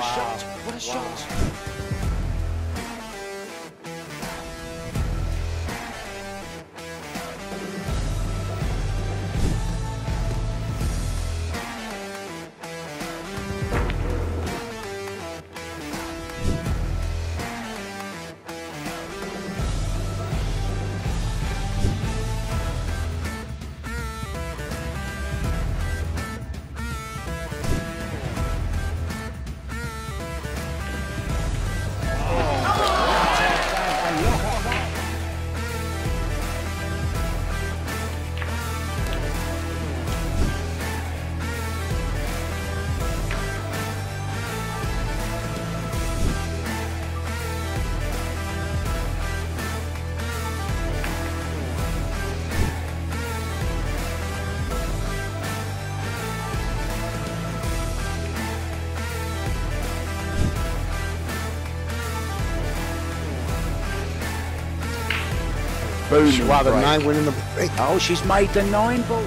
a shot! What a shot! Wow, the break. nine winning the break. Oh, she's made the nine ball.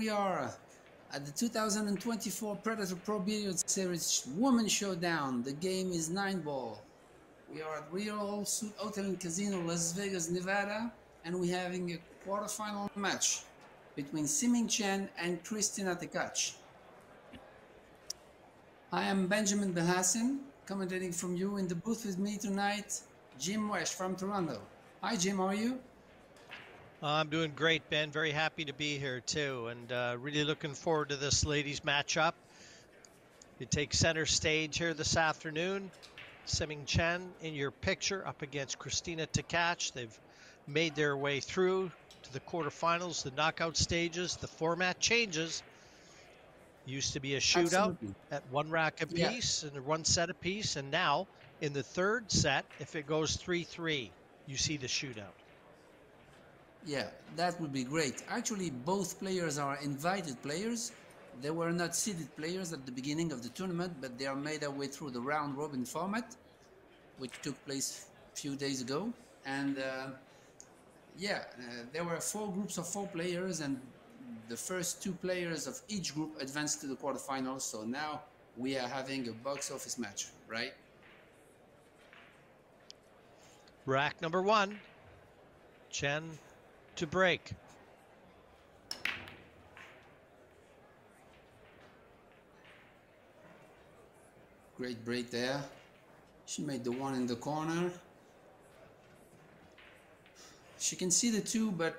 We are at the 2024 Predator Pro Billiard Series Women Showdown. The game is nine ball. We are at Rio All Suite Hotel and Casino, Las Vegas, Nevada, and we're having a quarterfinal match between Siming Chen and Christina Tkach. I am Benjamin Behassan, commentating from you in the booth with me tonight, Jim Wych from Toronto. Hi, Jim, how are you? I'm doing great, Ben. Very happy to be here too, and uh, really looking forward to this ladies' matchup. You take center stage here this afternoon. Siming Chen in your picture up against Christina Tkach. They've made their way through to the quarterfinals, the knockout stages. The format changes. Used to be a shootout Absolutely. at one rack Yeah. apiece and one set apiece, and now in the third set, if it goes 3-3, you see the shootout. Yeah, that would be great. Actually, both players are invited players. They were not seeded players at the beginning of the tournament, but they are made their way through the round robin format, which took place a few days ago. And uh, yeah, uh, there were four groups of four players, and the first two players of each group advanced to the quarterfinals. So now we are having a box office match, right? Rack number one. Chen to break. Great break there. She made the one in the corner. She can see the two, but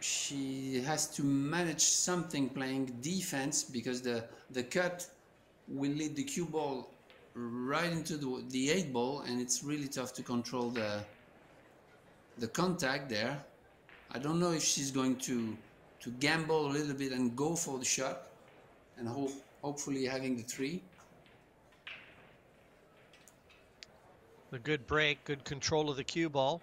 she has to manage something playing defense because the, the cut will lead the cue ball right into the, the eight ball and it's really tough to control the the contact there. I don't know if she's going to to gamble a little bit and go for the shot and hope hopefully having the three. The good break, good control of the cue ball.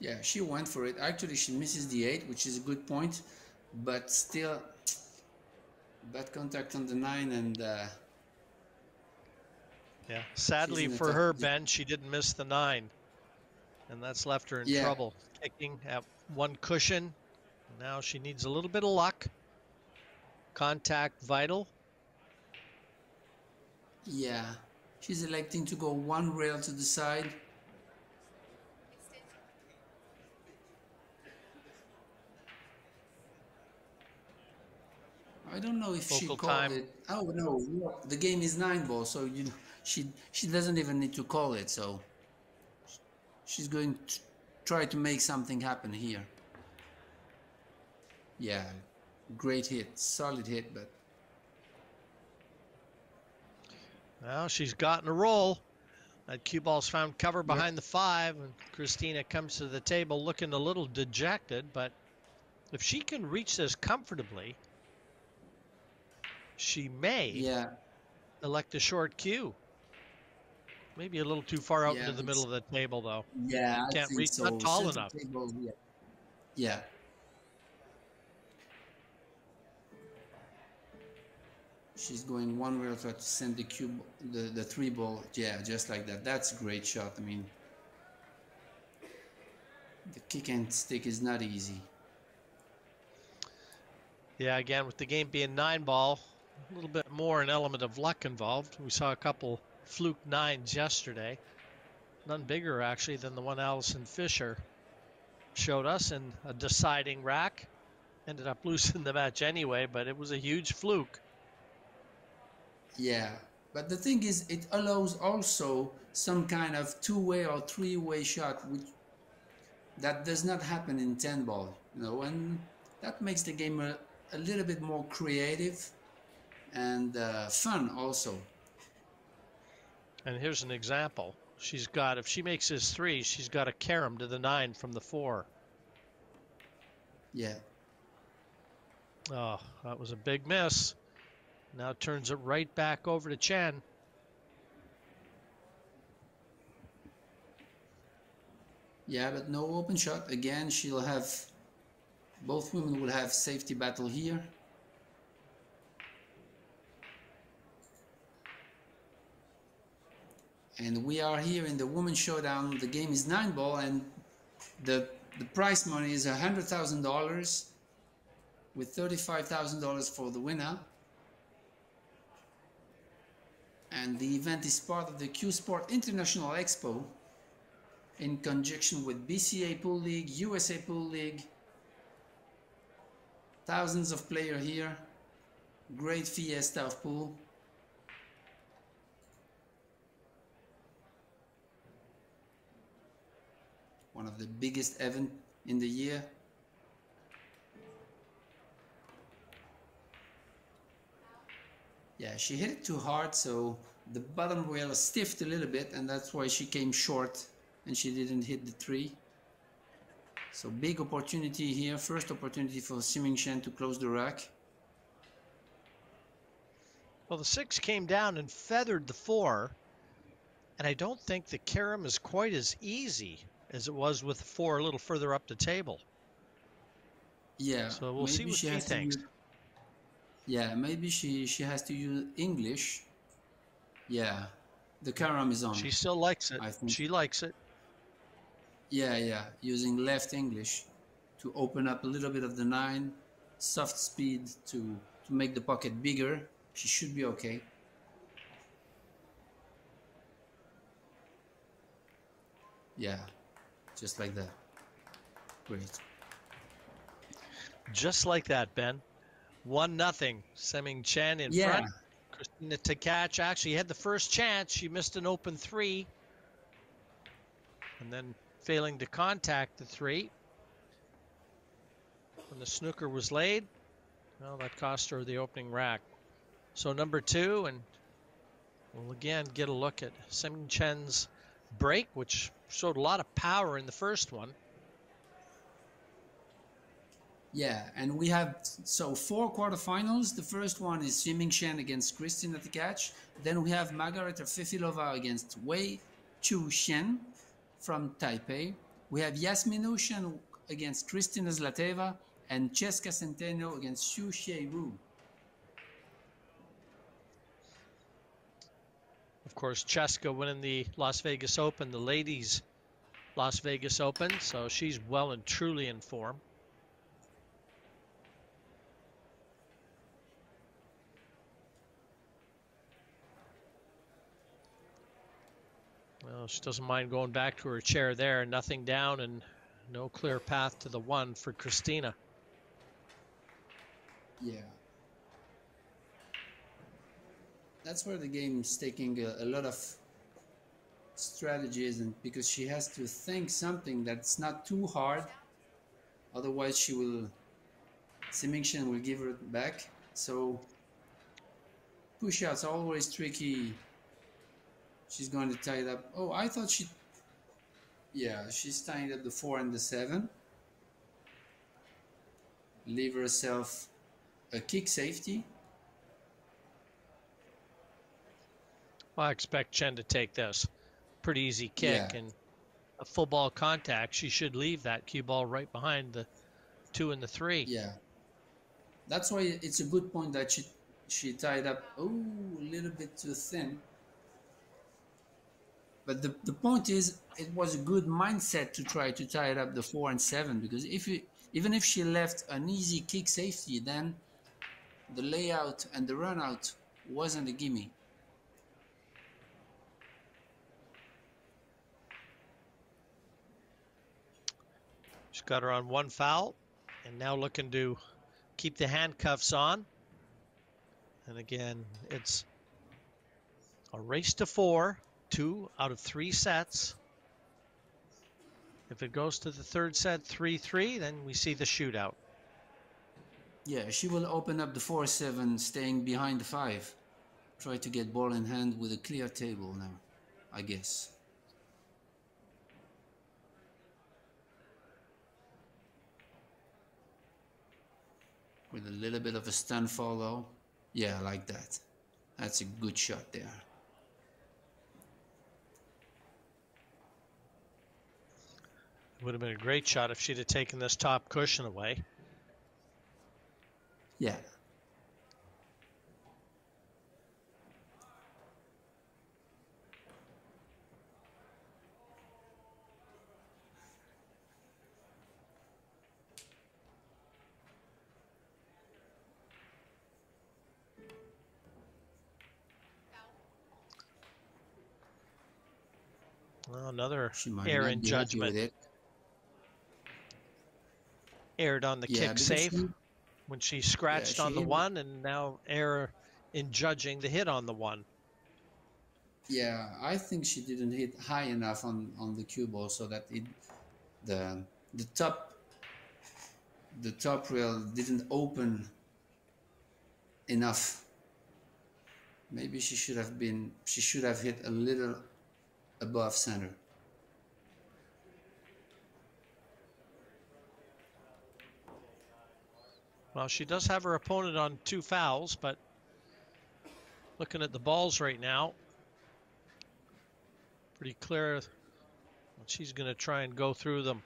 Yeah, she went for it. Actually, she misses the eight, which is a good point, but still bad contact on the nine and uh, Yeah. Sadly for her, Ben, she didn't miss the nine. And that's left her in Yeah. trouble. Kicking at one cushion. Now she needs a little bit of luck. Contact vital. yeah, she's electing to go one rail to the side. I don't know if she called time. it. Oh no, no, the game is nine ball, so you she she doesn't even need to call it. So she's going to try to make something happen here. Yeah, great hit, solid hit, but Well, she's gotten a roll. That cue ball's found cover behind the five, and Christina comes to the table looking a little dejected. But if she can reach this comfortably, she may yeah, elect a short cue. Maybe a little too far out Yeah, into the middle of the table, though. yeah, Can't reach- so. not tall enough. table, yeah. yeah. She's going one way or to send the cube, the, the three ball. Yeah, just like that. That's a great shot. I mean, the kick and stick is not easy. Yeah, again, with the game being nine ball, a little bit more an element of luck involved. We saw a couple fluke nines yesterday. None bigger, actually, than the one Allison Fisher showed us in a deciding rack. Ended up losing the match anyway, but it was a huge fluke. Yeah, but the thing is, it allows also some kind of two-way or three-way shot, which that does not happen in ten ball, you know, and that makes the game a, a little bit more creative and uh, fun also. And here's an example. She's got, if she makes this three, she's got a carom to the nine from the four. Yeah, Oh, that was a big miss. Now turns it right back over to Chen. yeah, but no open shot. Again, she'll have both women will have safety battle here. And we are here in the women's showdown. The game is nine ball, and the the prize money is a hundred thousand dollars, with thirty-five thousand dollars for the winner. And the event is part of the Cue Sport International Expo, in conjunction with BCA Pool League, USA Pool League. Thousands of players here, great fiesta of pool. One of the biggest event in the year. Yeah, she hit it too hard, so the bottom rail stiffed a little bit, and that's why she came short and she didn't hit the tree. So big opportunity here, first opportunity for Siming Chen to close the rack. Well, the six came down and feathered the four, and I don't think the carom is quite as easy as it was with four a little further up the table. Yeah. So we'll see maybe what she has to thinks. use- yeah, maybe she she has to use English. Yeah, the carom is on. She still likes it. I think- She likes it. Yeah, yeah, using left English to open up a little bit of the nine, soft speed to to make the pocket bigger. She should be okay. Yeah, just like that. Great. Just like that, Ben. One nothing. Siming Chen in Yeah. front. Christina Tkach actually had the first chance. She missed an open three. And then failing to contact the three. When the snooker was laid, well, that cost her the opening rack. So number two, and we'll again get a look at Siming Chen's break, which showed a lot of power in the first one. Yeah, and we have so four quarterfinals. The first one is Siming Chen against Kristina Tkach. Then we have Margarita Fefilova against Wei Chu Shen from Taipei. We have Jasmin Ouschan against Kristina Zlateva and Chezka Centeno against Xu Xie Of course, Chezka winning the Las Vegas Open, the ladies' Las Vegas Open, so she's well and truly in form. Well, she doesn't mind going back to her chair there. Nothing down and no clear path to the one for Christina. Yeah. That's where the game's taking a, a lot of strategies and because she has to think something that's not too hard otherwise she will Siming Chen will give her back. So push outs always tricky. She's going to tie it up. Oh, I thought she. Yeah, she's tying up the four and the seven. Leave herself a kick safety. Well, I expect Chen to take this. Pretty easy kick Yeah. and a full ball contact. She should leave that cue ball right behind the two and the three. Yeah. That's why it's a good point that she she tied up oh a little bit too thin. But the, the point is it was a good mindset to try to tie it up the four and seven because if you even if she left an easy kick safety then the layout and the run out wasn't a gimme. She's got her on one foul and now looking to keep the handcuffs on. And again, it's a race to four, two out of three sets. If it goes to the third set 3 3, then we see the shootout. Yeah, she will open up the four seven staying behind the five. Try to get ball in hand with a clear table now, I guess. With a little bit of a stun follow. Yeah, like that. That's a good shot there. It would have been a great shot if she'd have taken this top cushion away. Yeah. Well, another error in be happy with judgment. it. Erred on the Yeah, kick save she- when she scratched she on the hit it. one, and now error in judging the hit on the one. Yeah, I think she didn't hit high enough on on the cue ball so that it the the top the top rail didn't open enough. Maybe she should have been she should have hit a little above center. Well, she does have her opponent on two fouls, but looking at the balls right now, pretty clear that she's going to try and go through them.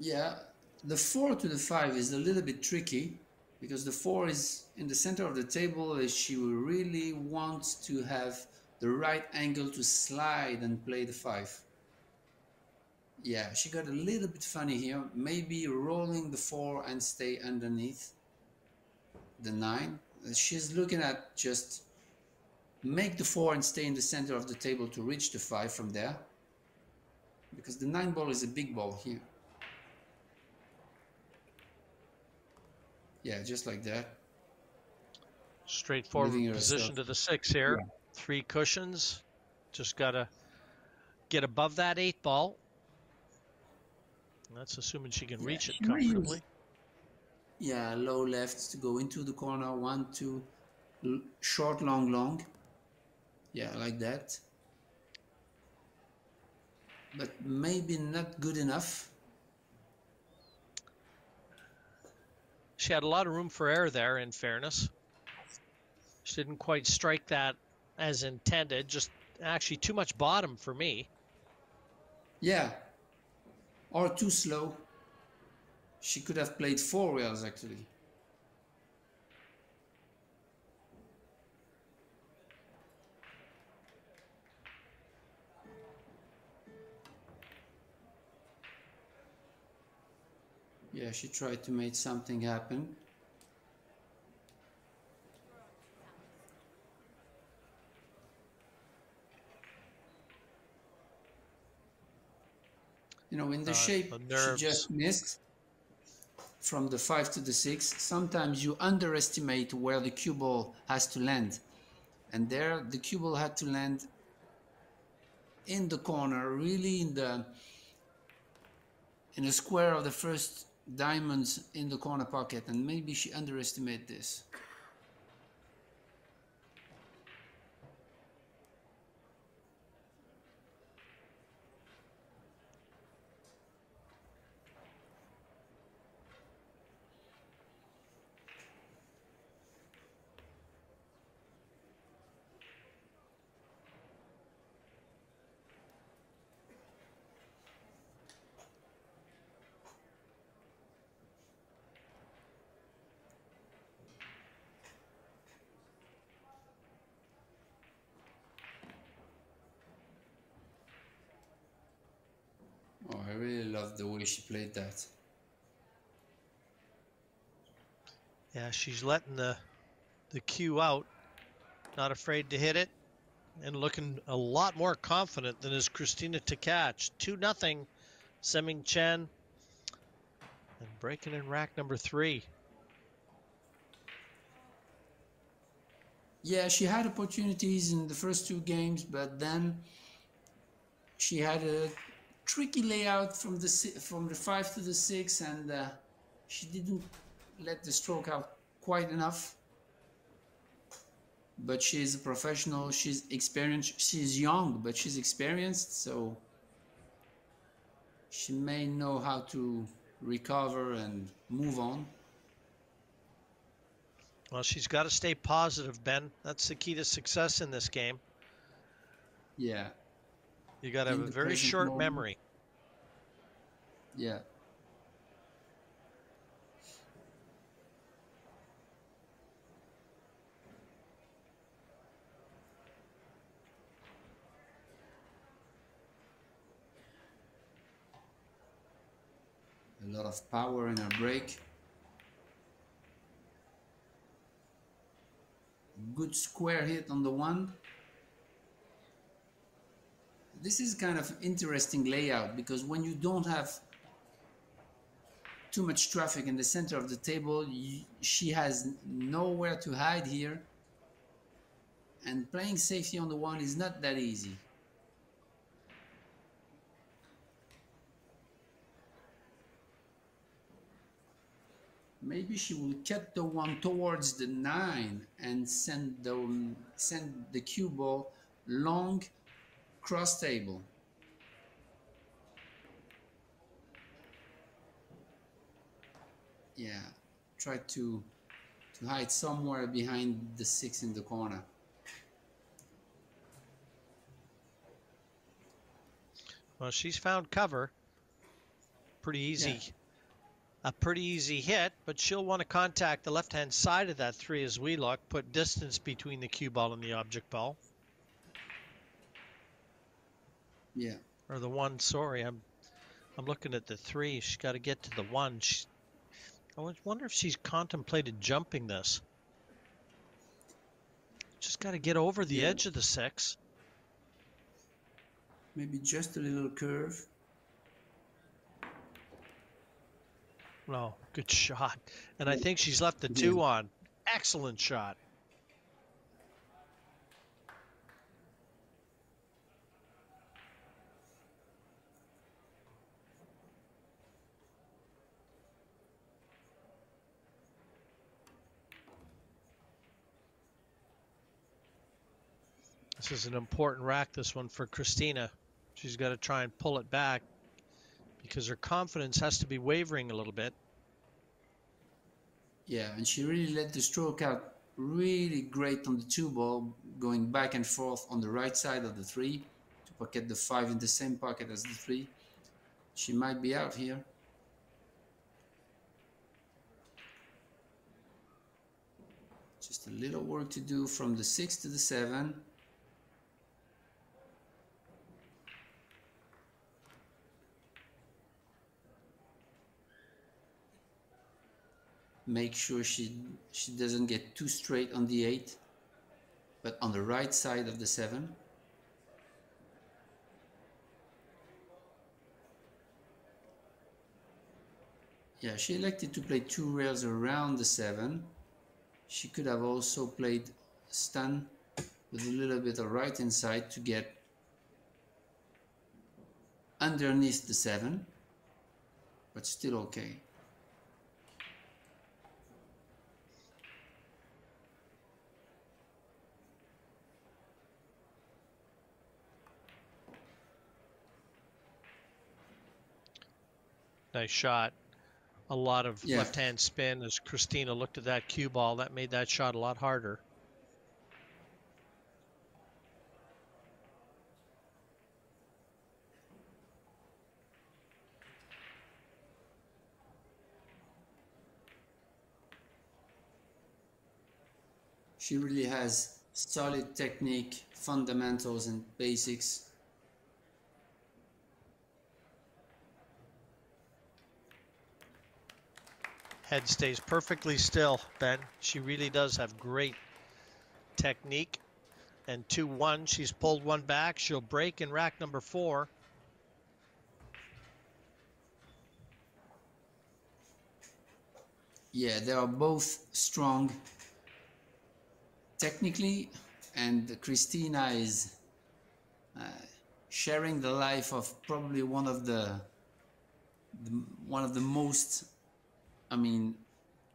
Yeah, the four to the five is a little bit tricky because the four is in the center of the table. and She really wants to have the right angle to slide and play the five. Yeah, she got a little bit funny here. Maybe rolling the four and stay underneath the nine. She's looking at just make the four and stay in the center of the table to reach the five from there. Because the nine ball is a big ball here. Yeah, just like that. Straightforward position to the six here. Three cushions. Just got to get above that eight ball. That's assuming she can Yeah, reach it she might use- comfortably. Yeah, low left to go into the corner. One, two, short, long, long. Yeah, like that. But maybe not good enough. She had a lot of room for error there, in fairness. She didn't quite strike that as intended. Just actually too much bottom for me. Yeah. Or too slow. She could have played four rails actually. Yeah, she tried to make something happen. You know, in the Uh, shape the she just missed from the five to the six, sometimes you underestimate where the cue ball has to land. And there, the cue ball had to land in the corner, really in the in the square of the first diamonds in the corner pocket and maybe she underestimated this. Oh, I really love the way she played that. Yeah, she's letting the the cue out, not afraid to hit it, and looking a lot more confident than is Christina Tkach. Two nothing, Siming Chen, and breaking in rack number three. Yeah, she had opportunities in the first two games, but then she had a tricky layout from the from the five to the six, and uh, she didn't let the stroke out quite enough. But she's a professional. She's experienced. She's young, but she's experienced, so she may know how to recover and move on. Well, she's got to stay positive, Ben. That's the key to success in this game. Yeah, You got to have a very short moment. memory. yeah. A lot of power in her break. Good square hit on the one. This is kind of interesting layout because when you don't have too much traffic in the center of the table, you, she has nowhere to hide here. And playing safety on the one is not that easy. Maybe she will cut the one towards the nine and send the send the cue ball long cross table. Yeah, try to to hide somewhere behind the six in the corner. Well, she's found cover. Pretty easy. Yeah. A pretty easy hit, but she'll want to contact the left hand side of that three as we look, put distance between the cue ball and the object ball. Yeah, Or the one, sorry. I'm I'm looking at the three. She's got to get to the one. She's, I wonder if she's contemplated jumping this. Just got to get over the Yeah. edge of the six. maybe just a little curve. No, good shot. And I think she's left the Yeah. two on. Excellent shot. This is an important rack, this one for Christina. She's got to try and pull it back because her confidence has to be wavering a little bit. Yeah, and she really let the stroke out really great on the two ball, going back and forth on the right side of the three to pocket the five in the same pocket as the three. She might be out here. Just a little work to do from the six to the seven. Make sure she she doesn't get too straight on the 8 but on the right side of the 7 yeah she elected to play two rails around the 7 she could have also played stun with a little bit of right inside to get underneath the 7 but still okay Nice shot. A lot of Yeah. left hand spin as Christina looked at that cue ball. That made that shot a lot harder. She really has solid technique, fundamentals, and basics. Head stays perfectly still, Ben. She really does have great technique. And 2 1, she's pulled one back. She'll break in rack number four. Yeah, they are both strong technically, and Christina is uh, sharing the life of probably one of the, the one of the most, I mean,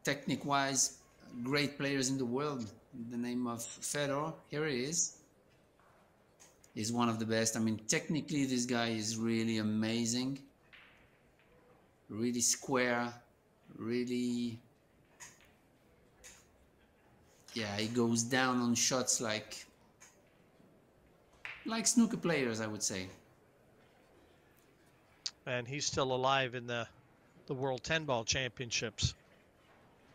technique-wise, great players in the world. The name of Fedor, here he is. He's one of the best. I mean, technically, this guy is really amazing. Really square, really yeah, he goes down on shots like like snooker players, I would say. And he's still alive in the, the World 10 Ball Championships.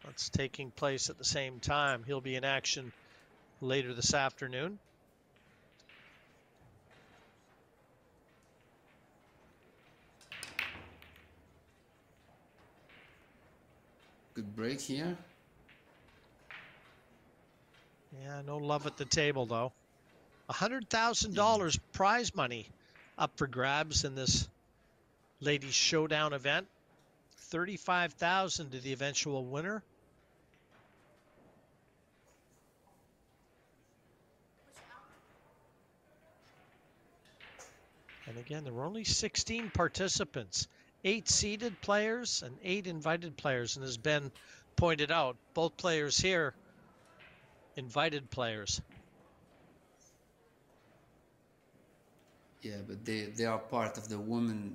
That's taking place at the same time. He'll be in action later this afternoon. Good break here. Yeah, no love at the table though. $100,000 prize money up for grabs in this ladies showdown event. 35,000 to the eventual winner. And again, there were only 16 participants, eight seeded players and eight invited players. And as Ben pointed out, both players here invited players. Yeah, but they, they are part of the woman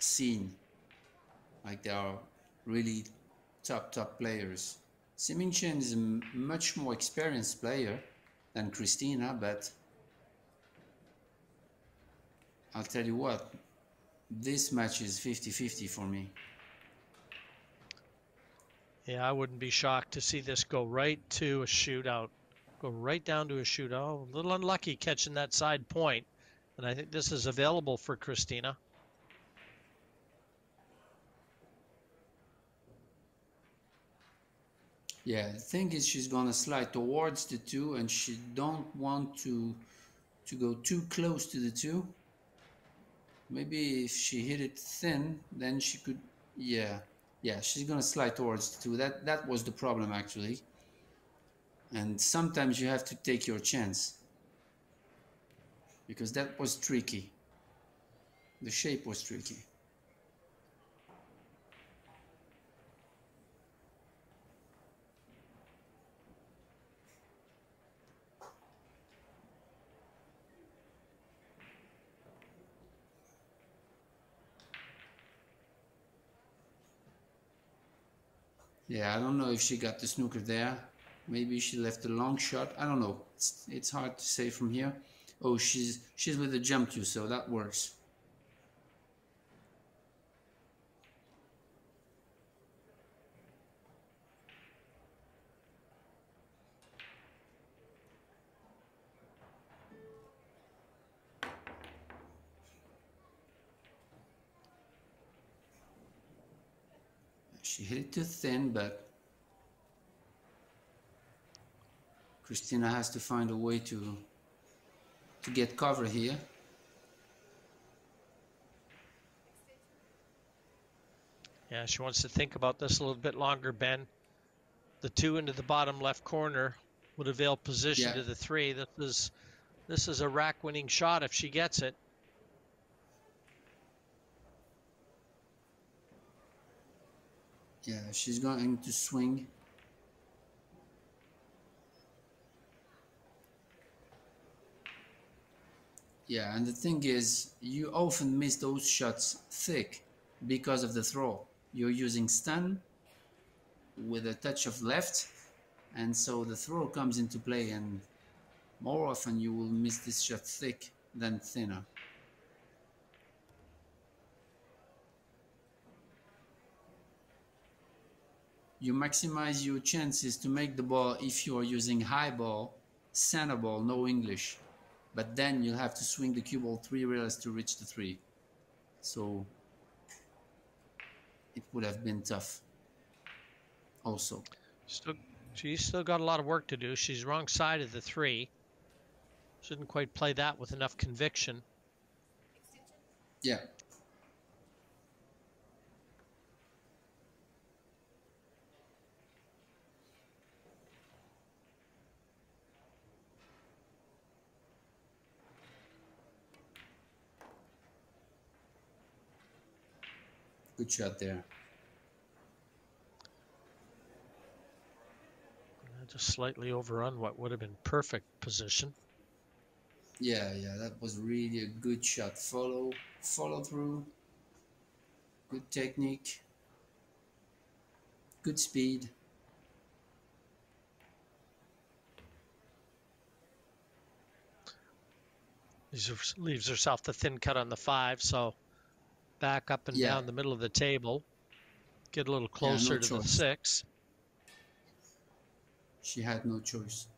scene. Like they are really top, top players. Siming Chen is a much more experienced player than Christina, but I'll tell you what, this match is 50-50 for me. Yeah, I wouldn't be shocked to see this go right to a shootout. Go right down to a shootout. A little unlucky catching that side point. And I think this is available for Christina. Yeah, the thing is she's gonna slide towards the two and she don't want to to go too close to the two. Maybe if she hit it thin, then she could yeah. Yeah, she's gonna slide towards the two. That that was the problem actually. And sometimes you have to take your chance. Because that was tricky. The shape was tricky. Yeah, I don't know if she got the snooker there. Maybe she left a long shot. I don't know. It's, it's hard to say from here. Oh, she's she's with the jump too, so that works. She hit it too thin, but Christina has to find a way to to get cover here. Yeah, she wants to think about this a little bit longer, Ben. The two into the bottom left corner would avail position Yeah. to the three. This is this is a rack winning shot if she gets it. Yeah, she's going to swing. Yeah, and the thing is, you often miss those shots thick because of the throw. You're using stun with a touch of left, and so the throw comes into play, and more often you will miss this shot thick than thinner. You maximize your chances to make the ball if you are using high ball, center ball, no English. But then you'll have to swing the cue ball three rails to reach the three. So it would have been tough also. Still, she's still got a lot of work to do. She's wrong side of the three. Shouldn't quite play that with enough conviction. Yeah. Good shot there. Just slightly overrun what would have been perfect position. Yeah, yeah, that was really a good shot. Follow, follow through. Good technique. Good speed. Leaves herself the thin cut on the five, so back up and Yeah. down the middle of the table. Get a little closer to the six. She had no choice.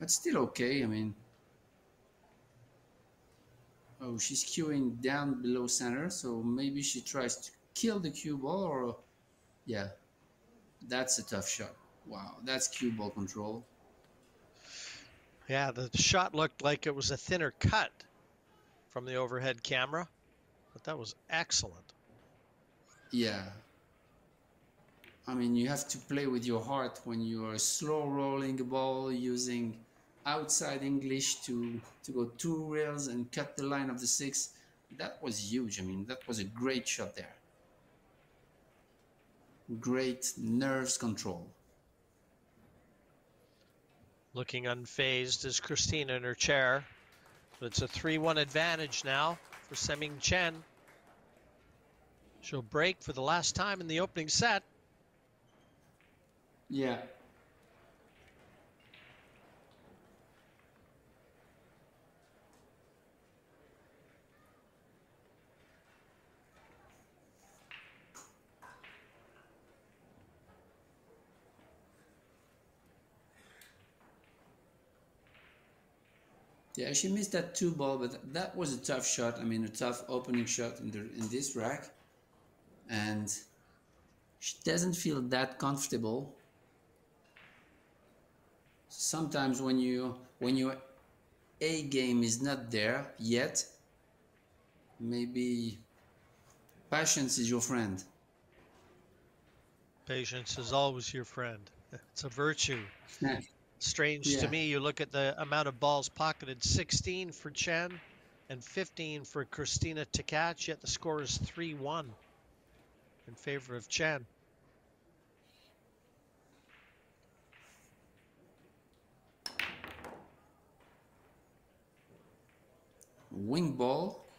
But still okay, I mean. Oh, she's queuing down below center, so maybe she tries to kill the cue ball or yeah. That's a tough shot. Wow, that's cue ball control. Yeah, the shot looked like it was a thinner cut from the overhead camera, but that was excellent. Yeah. I mean, you have to play with your heart when you are slow rolling a ball using outside English to, to go two rails and cut the line of the six. That was huge. I mean, that was a great shot there. Great nerves control. Looking unfazed is Christina in her chair. But it's a 3 1 advantage now for Siming Chen. She'll break for the last time in the opening set. Yeah. Yeah, she missed that two ball, but that was a tough shot. I mean, a tough opening shot in the in this rack, and she doesn't feel that comfortable. Sometimes when you when your A game is not there yet, maybe patience is your friend. Patience is always your friend. It's a virtue. Yeah. Strange Yeah. to me, you look at the amount of balls pocketed 16 for Chen and 15 for Christina Tkach, yet the score is 3 1 in favor of Chen. Wing ball.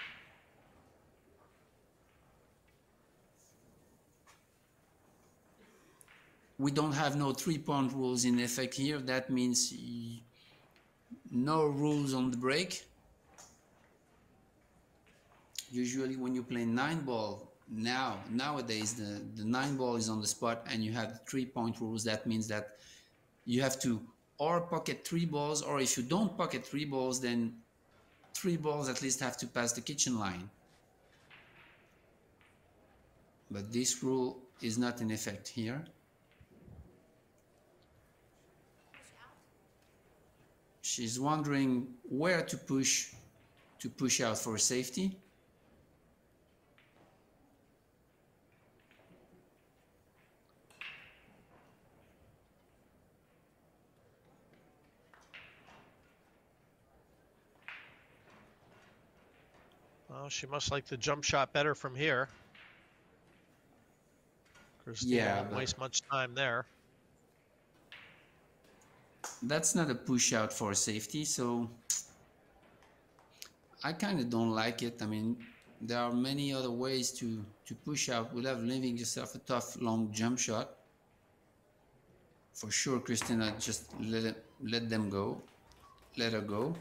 We don't have no three-point rules in effect here. That means no rules on the break. Usually when you play nine ball, now, nowadays, the, the nine ball is on the spot and you have three-point rules. That means that you have to or pocket three balls, or if you don't pocket three balls, then three balls at least have to pass the kitchen line. But this rule is not in effect here. She's wondering where to push to push out for safety. Well, she must like the jump shot better from here. Christina Yeah, but- waste much time there. That's not a push out for safety, so I kind of don't like it. I mean, there are many other ways to, to push out without leaving yourself a tough long jump shot. For sure, Christina just let it, let them go, let her go,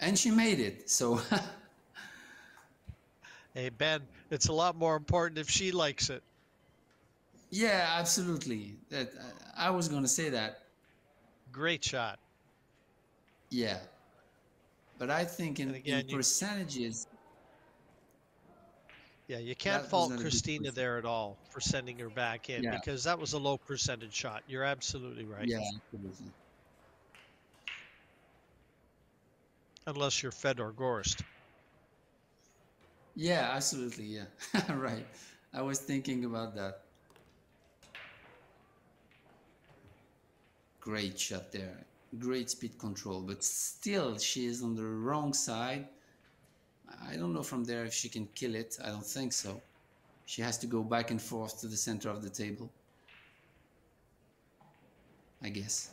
and she made it. So Hey, Ben, it's a lot more important if she likes it. yeah, absolutely. That I was gonna say that. Great shot. Yeah, but I think in, again, in you- percentages, Yeah, you can't fault not a good Christina there at all for sending her back in Yeah. because that was a low percentage shot. You're absolutely right. yeah, absolutely. Unless you're Fedor Gorst. Yeah, absolutely. Yeah, right. I was thinking about that. Great shot there. Great speed control, but still she is on the wrong side. I don't know from there if she can kill it. I don't think so. She has to go back and forth to the center of the table. I guess.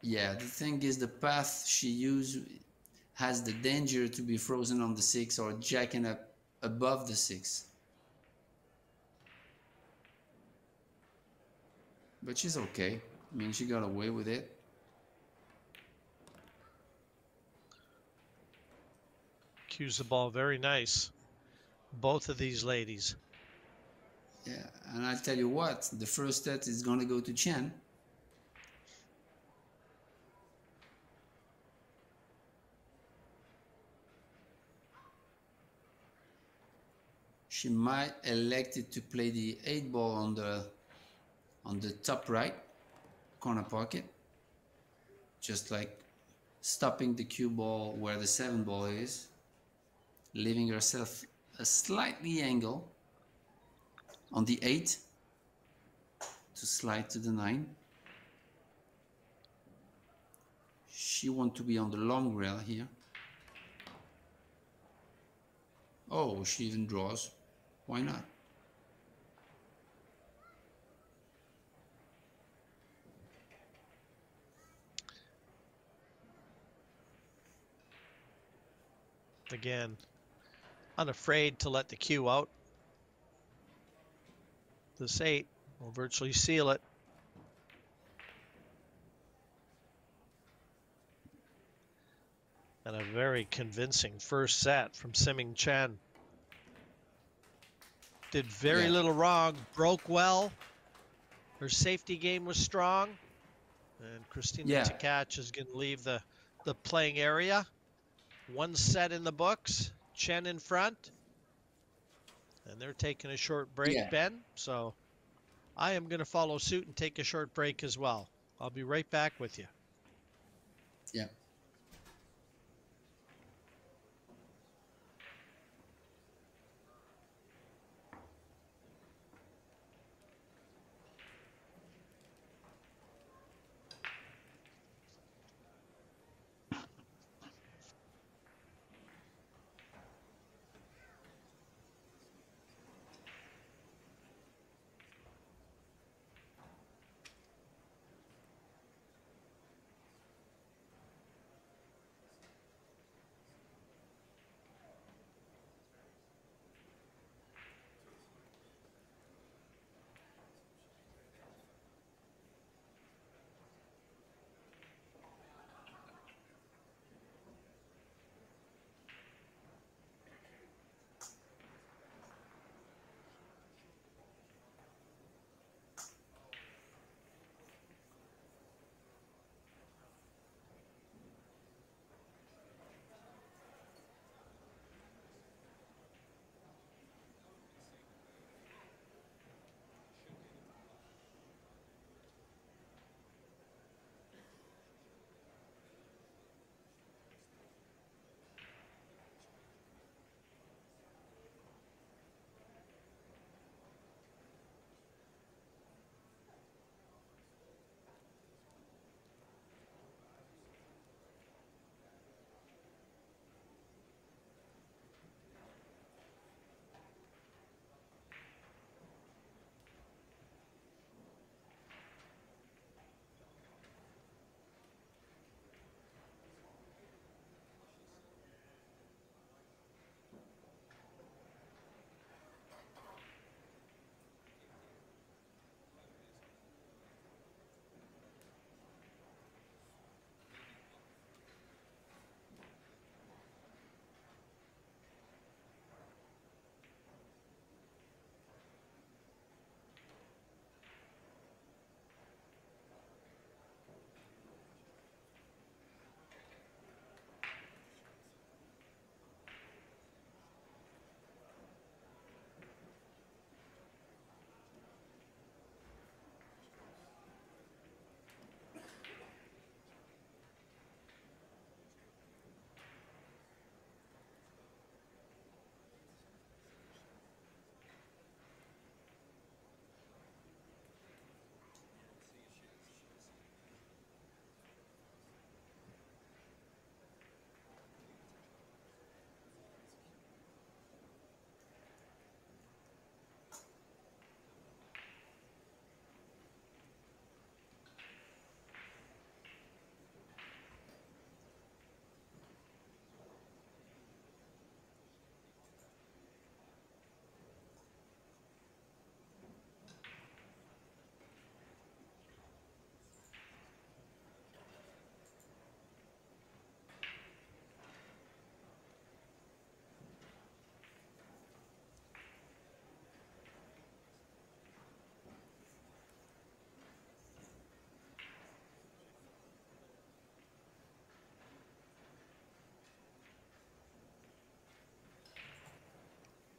Yeah, the thing is, the path she used has the danger to be frozen on the six or jacking up above the six. But she's okay. I mean, she got away with it. Cues the ball very nice. Both of these ladies. Yeah, and I'll tell you what, the first set is gonna go to Chen. She might elected to play the eight ball on the on the top right corner pocket, just like stopping the cue ball where the seven ball is, leaving herself a slightly angle on the 8 to slide to the 9. She want to be on the long rail here. Oh, she even draws. Why not? Again, unafraid to let the cue out. This eight will virtually seal it. And a very convincing first set from Siming Chen. Did very Yeah. little wrong, broke well. Her safety game was strong. And Christina Yeah. Tkach is going to leave the, the playing area. One set in the books, Chen in front. And they're taking a short break, Yeah. Ben. So I am going to follow suit and take a short break as well. I'll be right back with you.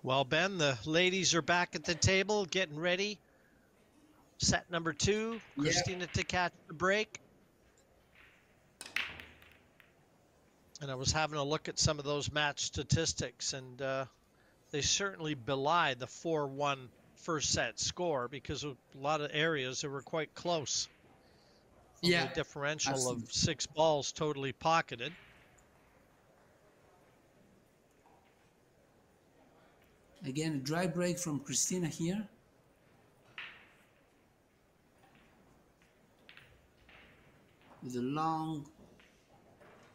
Well, Ben, the ladies are back at the table getting ready. Set number two, Yeah. Christina to catch the break. And I was having a look at some of those match statistics, and uh, they certainly belie the 4 1 first set score because of a lot of areas that were quite close. Yeah, a differential absolutely. of six balls totally pocketed. Again, a dry break from Christina here. With a long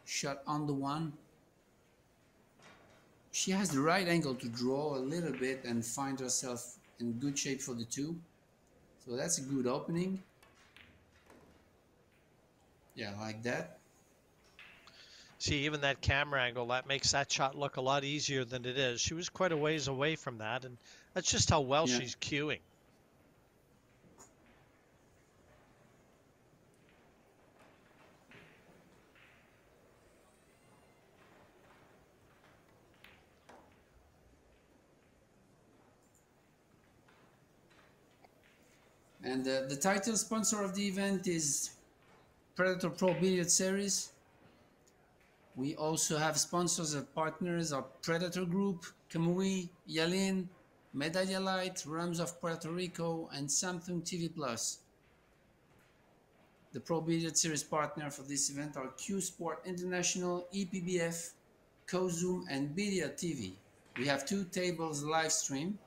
shot on the one. She has the right angle to draw a little bit and find herself in good shape for the two. So that's a good opening. Yeah, like that. See, even that camera angle, that makes that shot look a lot easier than it is. She was quite a ways away from that, and that's just how well Yeah. she's cueing. And uh, the title sponsor of the event is Predator Pro Billiard Series. We also have sponsors and partners of Predator Group, Kamui, Yalin, Medalla Light, Rums of Puerto Rico, and Samsung TV Plus. The Pro Billiard Series partner for this event are Cue Sport International, EPBF, CoZoom, and Billiard TV. We have two tables live stream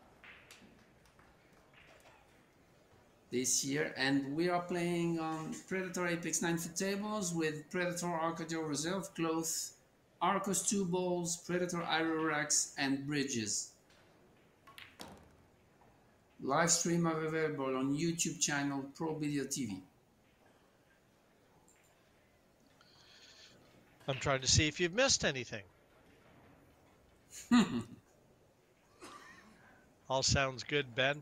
this year, and we are playing on Predator Apex 9 foot tables with Predator Arcadia Reserve Cloth, Arcos 2 balls, Predator Aeroracks, and bridges. Live stream available on YouTube channel Pro Video TV. I'm trying to see if you've missed anything. All sounds good, Ben.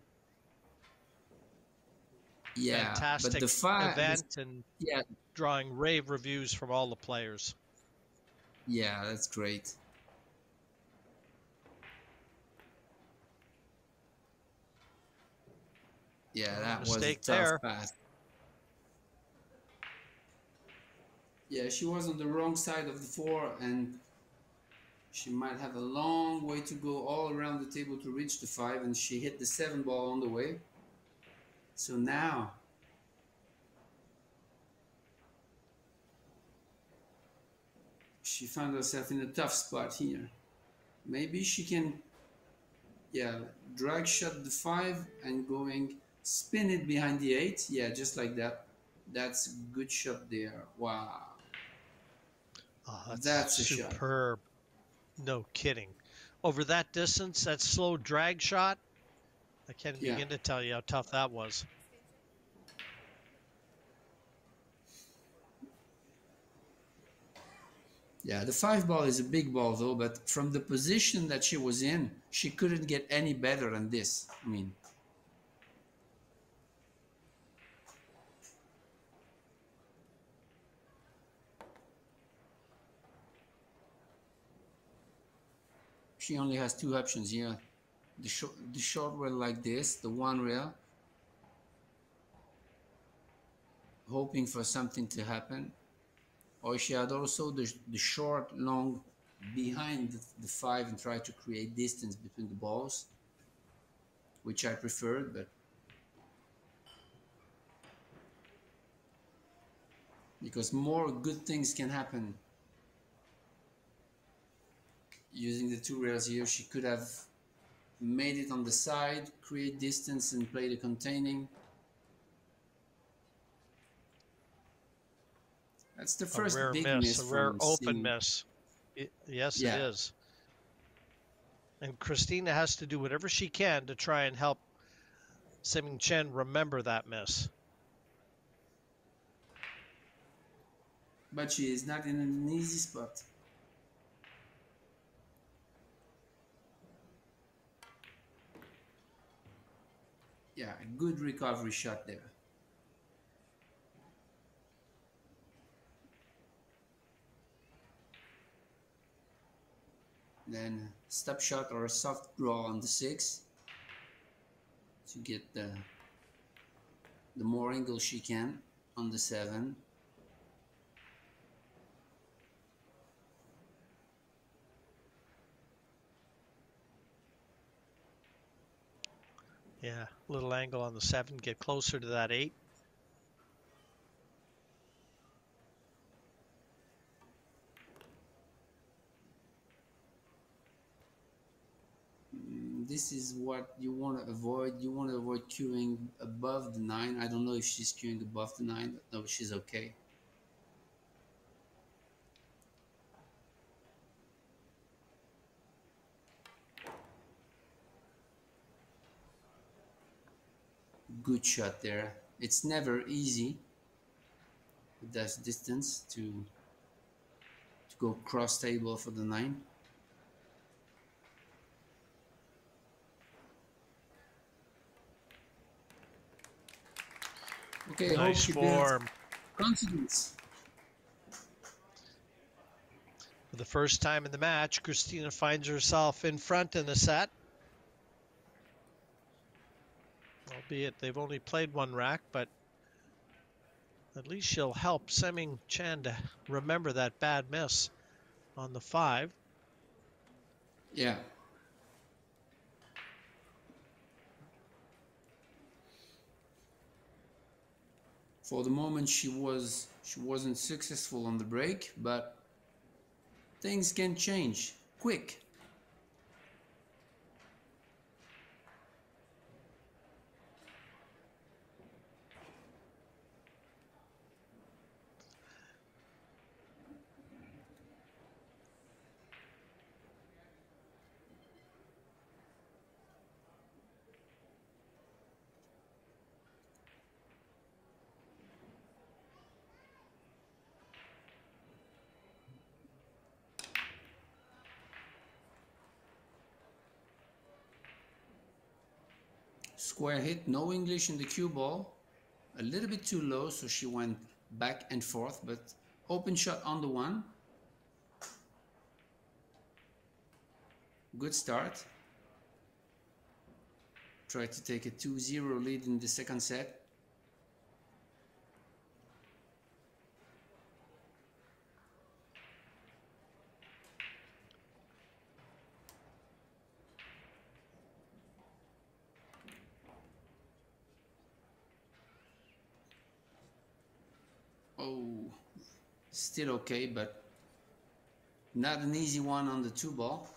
Yeah, Fantastic but the five, event and yeah, drawing rave reviews from all the players. yeah, that's great. Yeah, that was a tough there. pass. Yeah, she was on the wrong side of the four, and she might have a long way to go all around the table to reach the five, and she hit the seven ball on the way. So now, she found herself in a tough spot here. Maybe she can, yeah, drag shot the five and going spin it behind the eight. Yeah, just like that. That's a good shot there. Wow. Oh, that's, That's a shot. superb. No kidding. Over that distance, that slow drag shot, I can't Yeah. begin to tell you how tough that was. Yeah, the five ball is a big ball though, but from the position that she was in, she couldn't get any better than this. I mean, she only has two options here. The short, the short rail like this, the one rail, hoping for something to happen, or she had also the, the short long behind the, the five and try to create distance between the balls, which I preferred, but because more good things can happen using the two rails here. She could have made it on the side, create distance, and play the containing. That's the first big miss, miss, a rare open Sing. miss. It- yes, Yeah. it is. And Christina has to do whatever she can to try and help Siming Chen remember that miss. But she is not in an easy spot. Yeah, a good recovery shot there. then stop shot or a soft draw on the six to get the the more angle she can on the seven. Yeah, little angle on the seven, get closer to that eight. Mm, This is what you want to avoid. You want to avoid queuing above the nine. I don't know if she's queuing above the nine, no, she's okay. Good shot there. It's never easy with that distance to to go cross table for the nine. Okay, hope Nice she builds form. confidence. For the first time in the match, Christina finds herself in front in the set. Albeit they've only played one rack, but at least she'll help Siming Chen to remember that bad miss on the five. Yeah. For the moment she was she wasn't successful on the break, but things can change quick. Square hit, no English in the cue ball. A little bit too low, so she went back and forth, but open shot on the one. Good start. Try to take a 2-0 lead in the second set. Oh, still okay, but not an easy one on the two ball.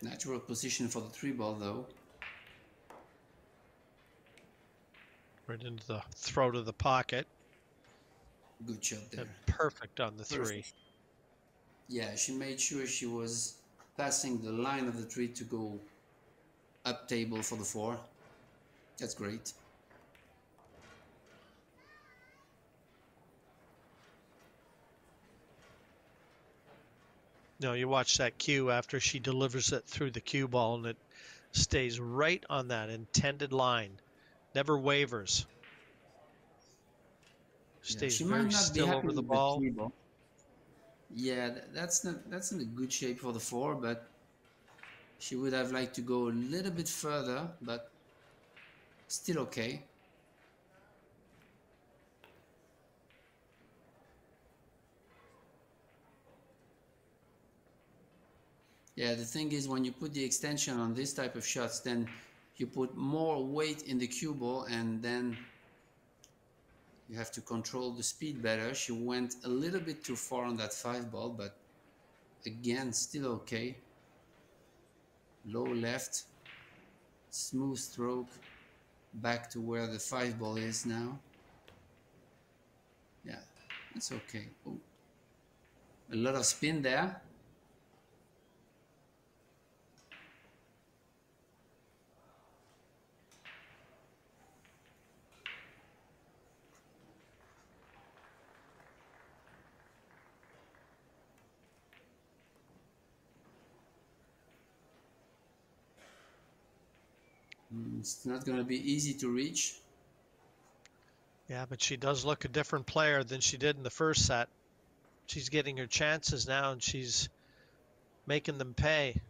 Natural position for the three ball though. Right into the throat of the pocket. Good shot there. And perfect on the three. Yeah, she made sure she was passing the line of the tree to go up table for the four. That's great. No, you watch that cue after she delivers it through the cue ball and it stays right on that intended line. Never wavers. Yeah, Stays she very might not be still over the ball. Yeah, that's not that's not a good shape for the four, but she would have liked to go a little bit further, but still okay. Yeah, the thing is when you put the extension on this type of shots, then you put more weight in the cue ball and then you have to control the speed better. She went a little bit too far on that five ball, but again, still okay. Low left, smooth stroke, back to where the five ball is now. Yeah, it's okay. Oh. A lot of spin there. It's not going to be easy to reach. Yeah, but she does look a different player than she did in the first set. She's getting her chances now and she's making them pay.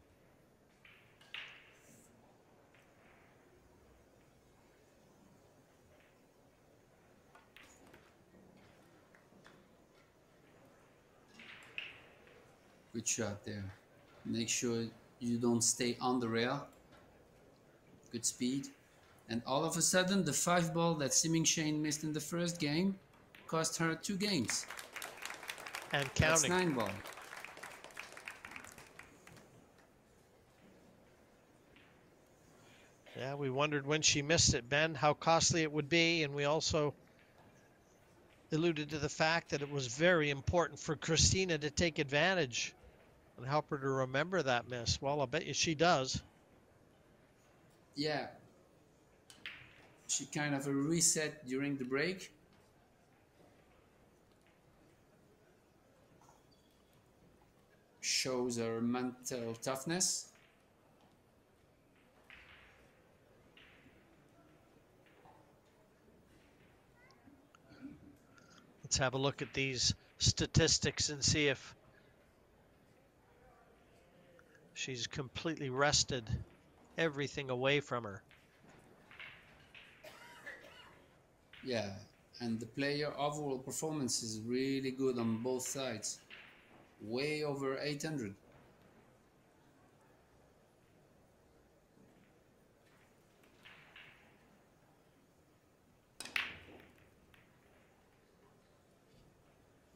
Good shot there. Make sure you don't stay on the rail. Good speed. And all of a sudden, the five ball that Siming Chen missed in the first game cost her two games. And That's counting. nine ball. Yeah, we wondered when she missed it, Ben, how costly it would be. And we also alluded to the fact that it was very important for Christina to take advantage and help her to remember that miss. Well, I bet you she does. Yeah. She kind of a reset during the break. Shows her mental toughness. Let's have a look at these statistics and see if she's completely wrested everything away from her. Yeah, and the player overall performance is really good on both sides. Way over 800.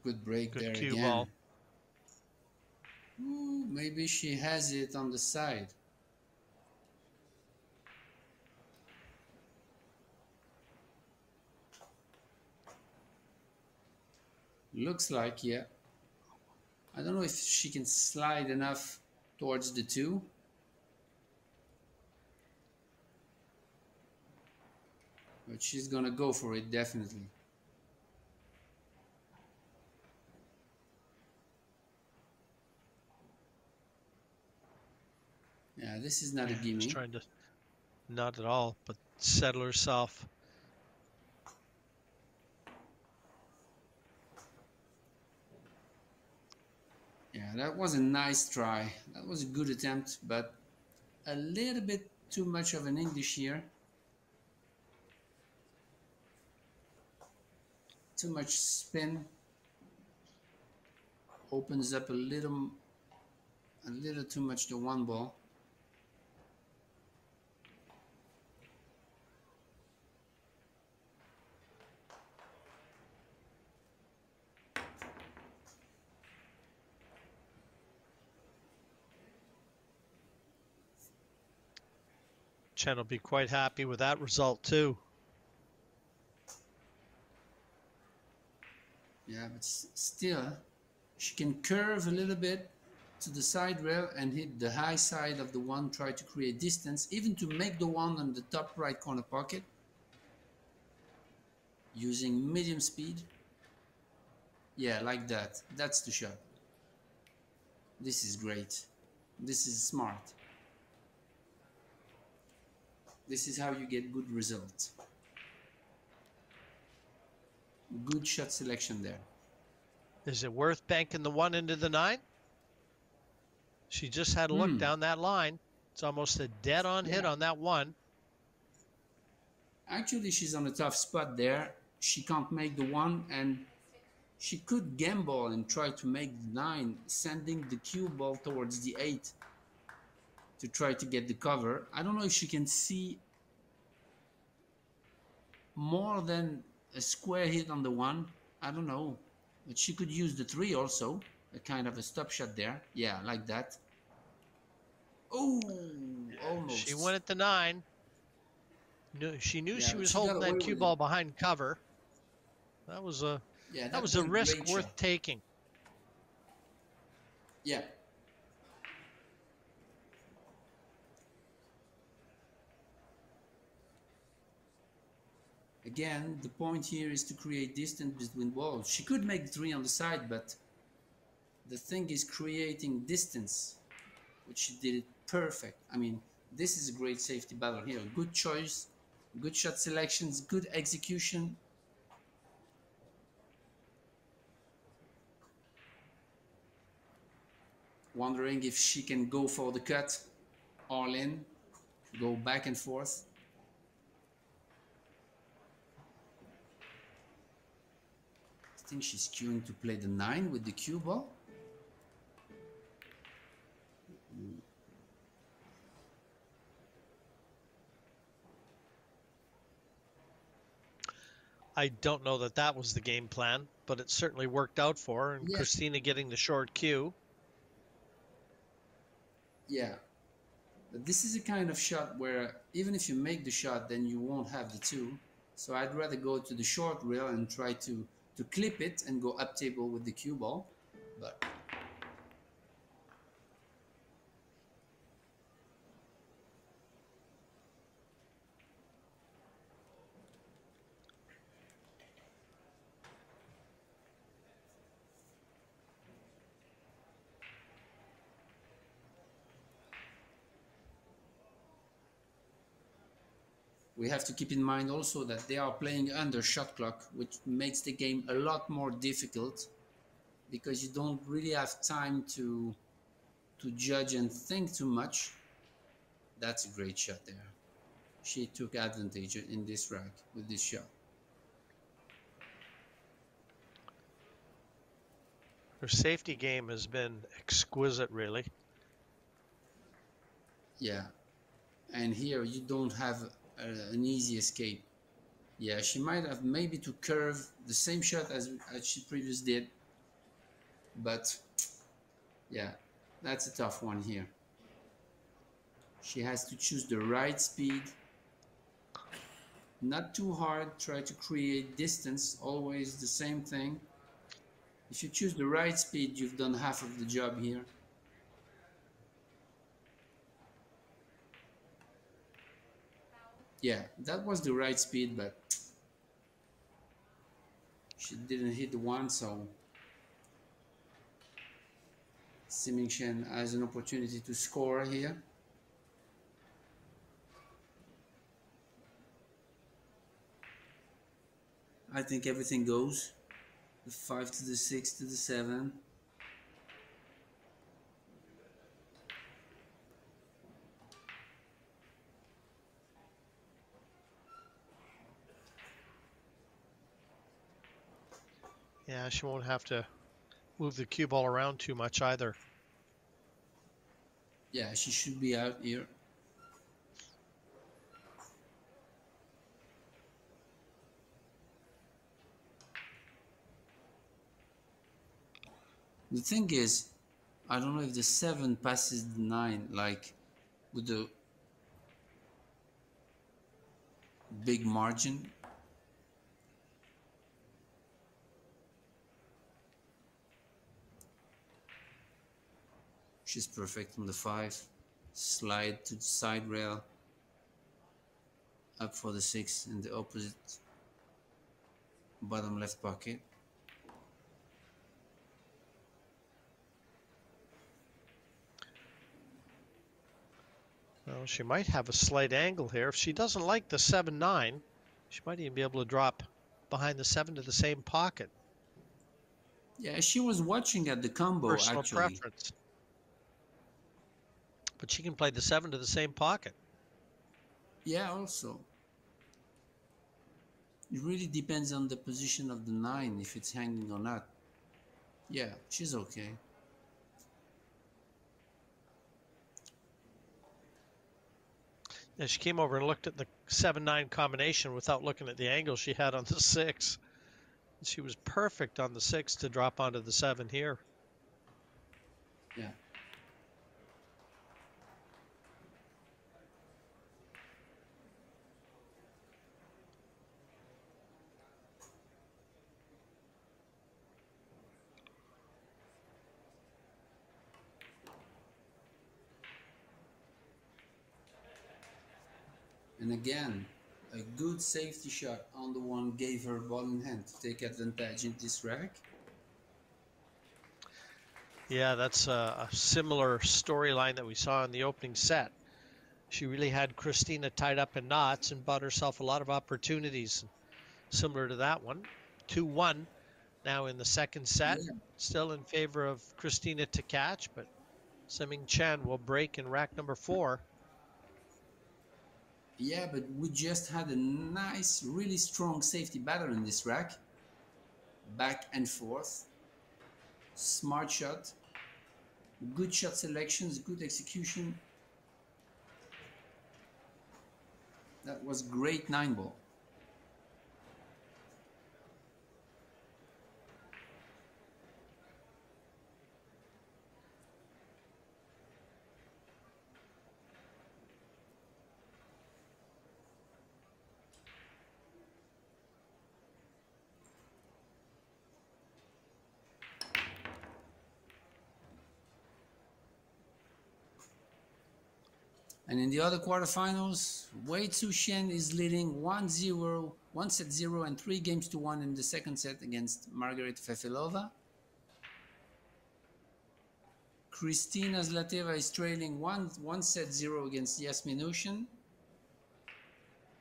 Good break Good there again. ball. Ooh, maybe she has it on the side. Looks like, yeah. I don't know if she can slide enough towards the two. But she's gonna go for it, definitely. Yeah, this is not a Just gimme. trying to, not at all, but settle herself. Yeah, that was a nice try. That was a good attempt, but a little bit too much of an English here. Too much spin. Opens up a little, a little too much the one ball. Chen will be quite happy with that result too. Yeah, but still, she can curve a little bit to the side rail and hit the high side of the one, try to create distance, even to make the one on the top right corner pocket using medium speed. Yeah, like that. That's the shot. This is great. This is smart. This is how you get good results. Good shot selection there. Is it worth banking the one into the nine? She just had a look Hmm. down that line. It's almost a dead on hit on that one. Actually, she's on a tough spot there. She can't make the one, and she could gamble and try to make the nine, sending the cue ball towards the eight to try to get the cover. I don't know if she can see more than a square hit on the one. I don't know, but she could use the three also, a kind of a stop shot there. Yeah, like that. Oh, almost. She went at the nine. Knew, she knew Yeah, she was she holding that cue it. ball behind cover. That was a Yeah, that was a risk shot. worth taking. Yeah. Again, the point here is to create distance between balls. She could make three on the side, but the thing is creating distance, which she did it perfect. I mean, this is a great safety battle here. Good choice, good shot selections, good execution. Wondering if she can go for the cut all in, go back and forth. Think she's queuing to play the nine with the cue ball. I don't know that that was the game plan, but it certainly worked out for her. And Yeah. Christina getting the short cue. Yeah. But this is a kind of shot where even if you make the shot, then you won't have the two. So I'd rather go to the short rail and try to, to clip it and go up table with the cue ball. But we have to keep in mind also that they are playing under shot clock, which makes the game a lot more difficult because you don't really have time to to judge and think too much. That's a great shot there. She took advantage in this rack with this shot. Her safety game has been exquisite, really. Yeah, and here you don't have Uh, an easy escape. Yeah, she might have maybe to curve the same shot as, as she previously did, but yeah, that's a tough one here. She has to choose the right speed, not too hard, try to create distance, always the same thing. If you choose the right speed, you've done half of the job here. Yeah, that was the right speed, but she didn't hit the one, so Siming Chen has an opportunity to score here. I think everything goes. The 5 to the 6 to the 7. Yeah, she won't have to move the cue ball around too much either. Yeah, she should be out here. The thing is, I don't know if the 7 passes the 9, like with the big margin. She's perfect on the 5. Slide to the side rail. Up for the 6 in the opposite bottom left pocket. Well, she might have a slight angle here. If she doesn't like the 7 9, she might even be able to drop behind the 7 to the same pocket. Yeah, she was watching at the combo Personal actually. preference. But she can play the 7 to the same pocket. Yeah, also. It really depends on the position of the 9, if it's hanging or not. Yeah, she's okay. Yeah, she came over and looked at the 7 9 combination without looking at the angle she had on the 6. She was perfect on the 6 to drop onto the 7 here. Yeah. And again, a good safety shot on the one gave her ball in hand to take advantage in this rack. Yeah, that's a, a similar storyline that we saw in the opening set. she really had Christina tied up in knots and bought herself a lot of opportunities similar to that one. 2 1 now in the second set. Yeah. Still in favor of Christina Tkach, but Siming Chen will break in rack number four. Yeah, but we just had a nice, really strong safety battle in this rack. Back and forth. Smart shot. Good shot selections, good execution. That was great nine ball. And in the other quarterfinals, Wei Tzu-Chien is leading 1-0, 1 set 0 and 3 games to 1 in the second set against Margarita Fefilova. Kristina Zlateva is trailing 1, 1 set 0 against Jasmin Ouschan.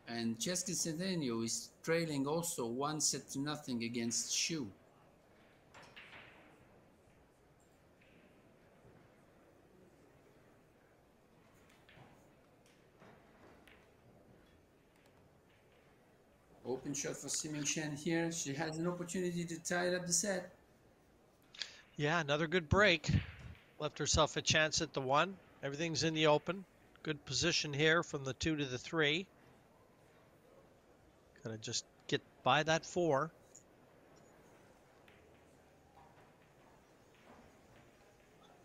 And Chezka Centeno is trailing also 1 set to nothing against Shu. Open shot for Siming Chen here. She has an opportunity to tie it up the set. Yeah, another good break. Left herself a chance at the one. Everything's in the open. Good position here from the two to the three. Gotta just get by that four.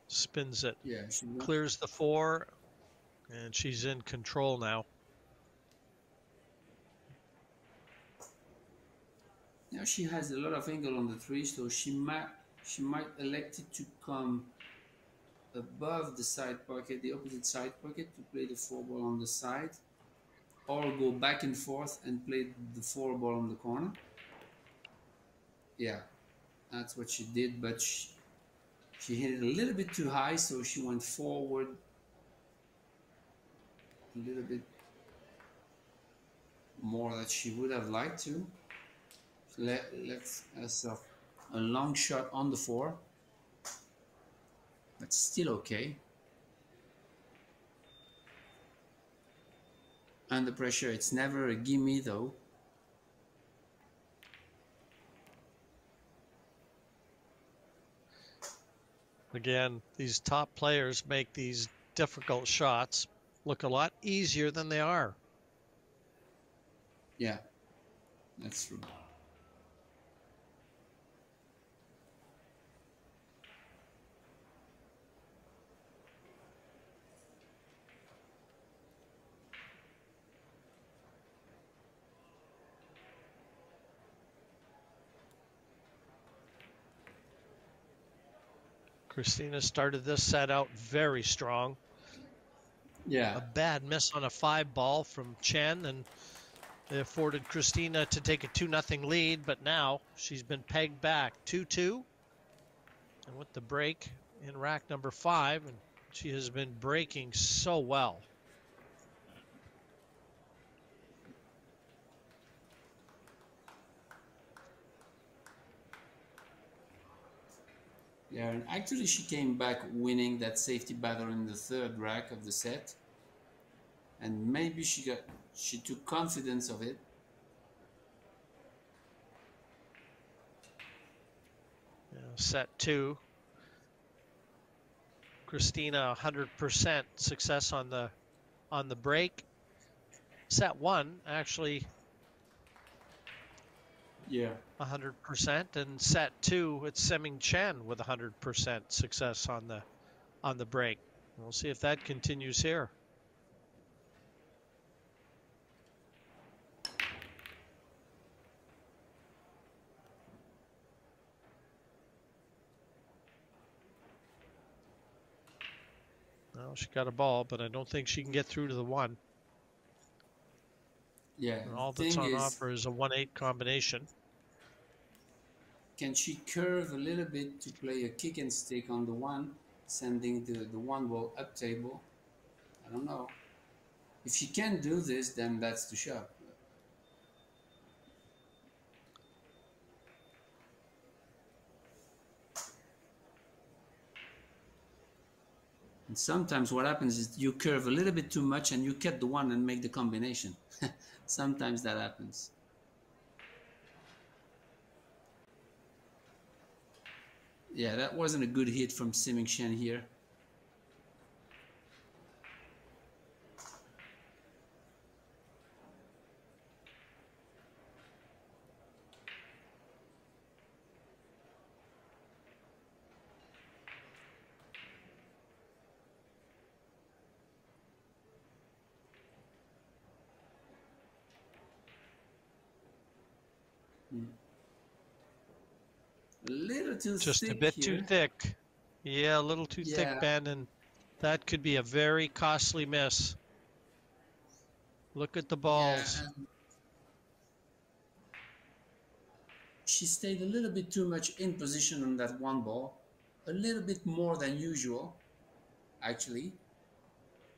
Spins it. Yeah, she. Clears the four. And she's in control now. Now she has a lot of angle on the tree, so she might she might elect it to come above the side pocket, the opposite side pocket, to play the four ball on the side, or go back and forth and play the four ball on the corner. Yeah, that's what she did, but she, she hit it a little bit too high, so she went forward a little bit more that she would have liked to. Let, let's us a, uh, a long shot on the four, but still okay. Under pressure, it's never a gimme though. Again, these top players make these difficult shots look a lot easier than they are. Yeah, that's true. Christina started this set out very strong. Yeah, A bad miss on a five ball from Chen, and it afforded Christina to take a 2 0 lead, but now she's been pegged back 2 2. And with the break in rack number five, and she has been breaking so well. Yeah, and actually she came back winning that safety battle in the third rack of the set, and maybe she got she took confidence of it. Set two. Christina 100% success on the on the break. Set one actually Yeah. 100% and set two it's Siming Chen with 100% success on the on the break. We'll see if that continues here. Well, she got a ball, but I don't think she can get through to the one. Yeah. And all that's on is, offer is a 1-8 combination. Can she curve a little bit to play a kick and stick on the one, sending the, the one ball up table? I don't know. If she can't do this, then that's the shot. And sometimes what happens is you curve a little bit too much and you cut the one and make the combination. sometimes that happens. Yeah, that wasn't a good hit from Siming Chen here. Too Just a bit here. too thick. Yeah, a little too Yeah. thick, Ben, and that could be a very costly miss. Look at the balls. Yeah, she stayed a little bit too much in position on that one ball, a little bit more than usual, actually.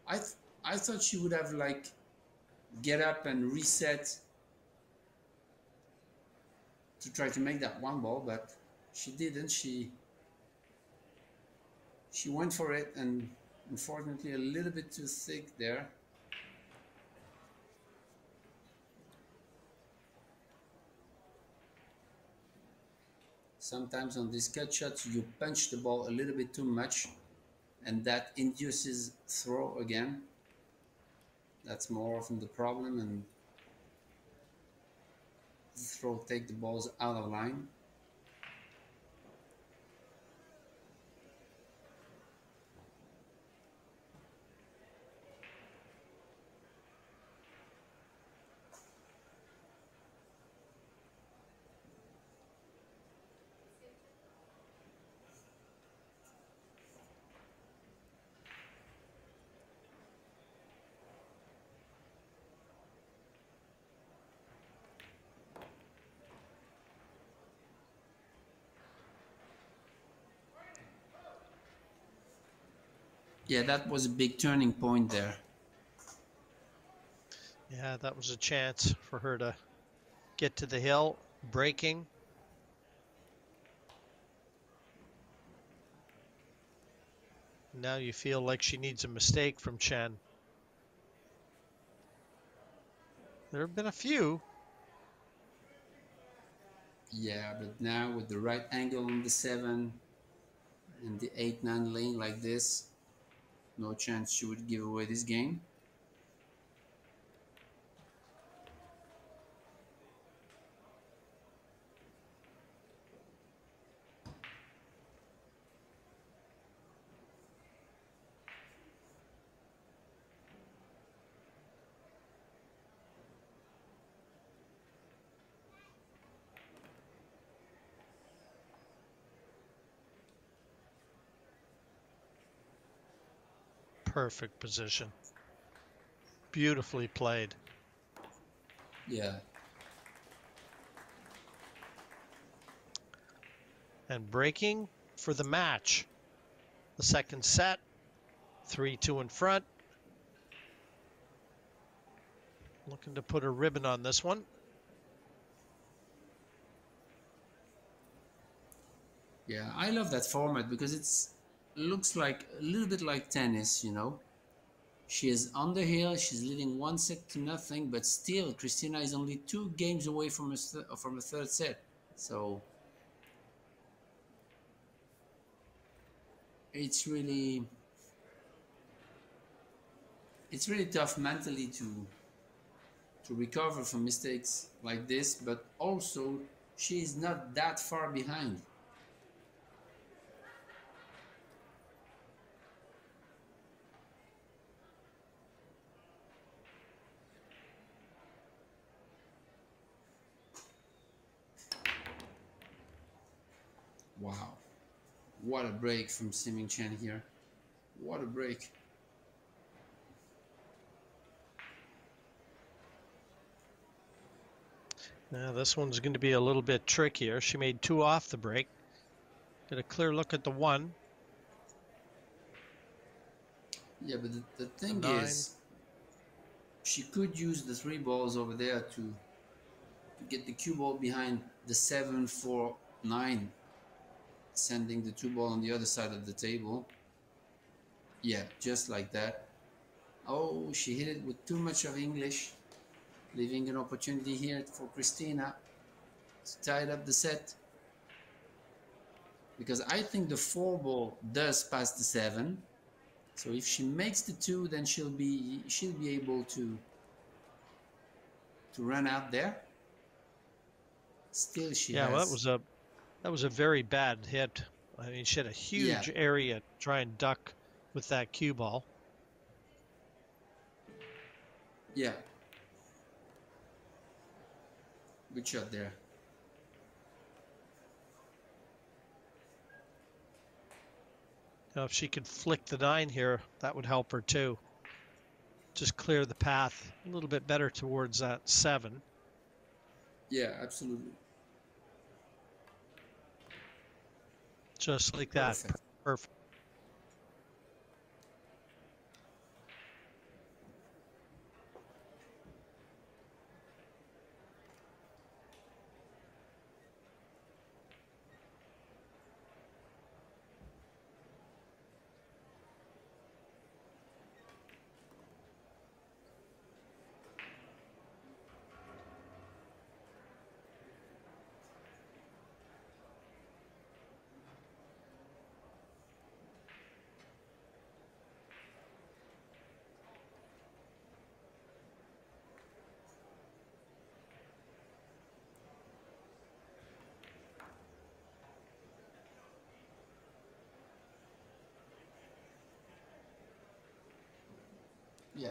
I th- I thought she would have like get up and reset to try to make that one ball, but she didn't. She she went for it, and unfortunately, a little bit too thick there. Sometimes on these cut shots, you punch the ball a little bit too much, and that induces throw again. That's more often the problem, and throw take the balls out of line. Yeah, that was a big turning point there. Yeah, that was a chance for her to get to the hill, breaking. Now you feel like she needs a mistake from Chen. There have been a few. Yeah, but now with the right angle on the seven and the eight nine lane like this, no chance she would give away this game. Perfect position. Beautifully played. Yeah, And breaking for the match. The second set, 3 2 in front. Looking to put a ribbon on this one. yeah, I love that format because it's looks like a little bit like tennis, you know. She is on the hill. She's leading one set to nothing, but still, Christina is only two games away from a th- from a third set. So it's really it's really tough mentally to to recover from mistakes like this. But also, she is not that far behind. Wow. What a break from Siming Chen here. What a break. Now this one's going to be a little bit trickier. She made two off the break. Get a clear look at the one. Yeah, but the, the thing nine. is, she could use the three balls over there to, to get the cue ball behind the seven, four, nine, sending the two ball on the other side of the table. Yeah, just like that. Oh, she hit it with too much of English, leaving an opportunity here for Christina to tie up the set. Because I think the four ball does pass the seven. So if she makes the two, then she'll be she'll be able to to run out there. Still, she yeah, has. well, that was a that was a very bad hit. I mean, she had a huge Yeah. area to try and duck with that cue ball. Yeah. Good shot there. Now, if she could flick the nine here, that would help her too. Just clear the path a little bit better towards that seven. Yeah, absolutely. Just like that. Perfect.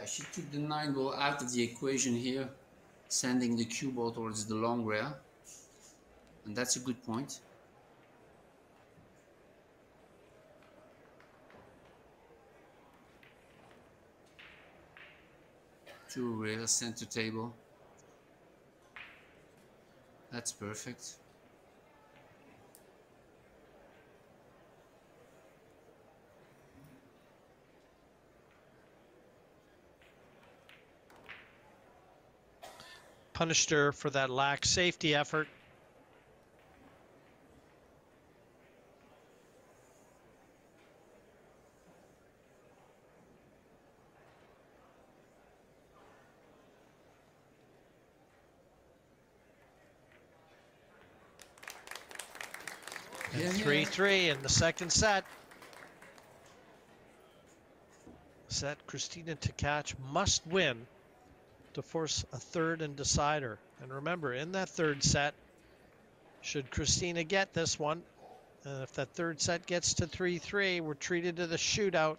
She took the nine ball out of the equation here, sending the cue ball towards the long rail. And that's a good point. Two rail center table. That's perfect. Punished her for that lax safety effort. Yeah, yeah. 3 3 in the second set. Set Christina Tkach must win to force a third and decider. And remember, in that third set, should Christina get this one, and if that third set gets to 3 3, we're treated to the shootout.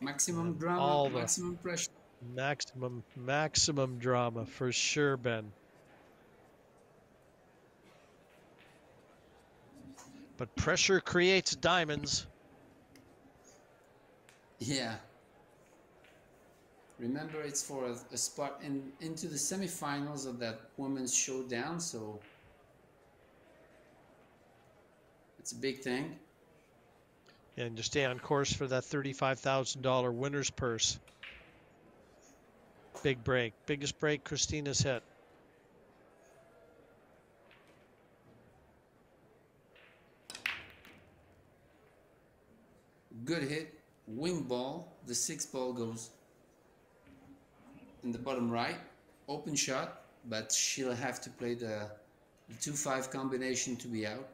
Maximum drama, all the- maximum pressure. Maximum, maximum drama for sure, Ben. But pressure creates diamonds. Yeah. Remember, it's for a, a spot in into the semifinals of that women's showdown, so it's a big thing. And to stay on course for that $35,000 winner's purse. Big break. Biggest break Christina's hit. Good hit, wing ball. The six ball goes in the bottom right, open shot, but she'll have to play the, the two five combination to be out.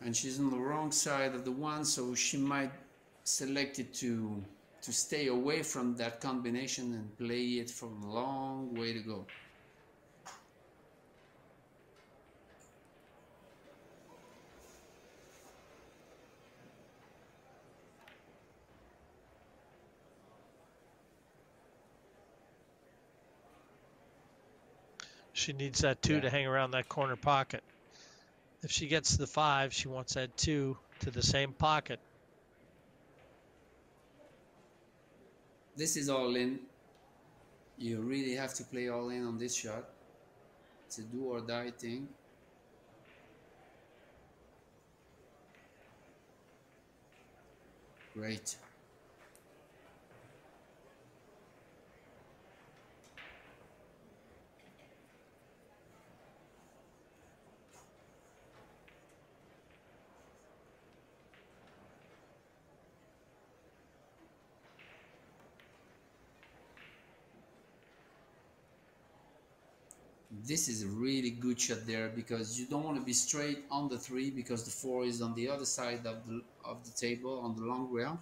and she's on the wrong side of the one, so she might select it to to stay away from that combination and play it from a long way to go. She needs that two Yeah. to hang around that corner pocket. If she gets the five, she wants that two to the same pocket. This is all in. You really have to play all in on this shot. It's a do or die thing. Great. This is a really good shot there because you don't want to be straight on the three because the four is on the other side of the of the table on the long rail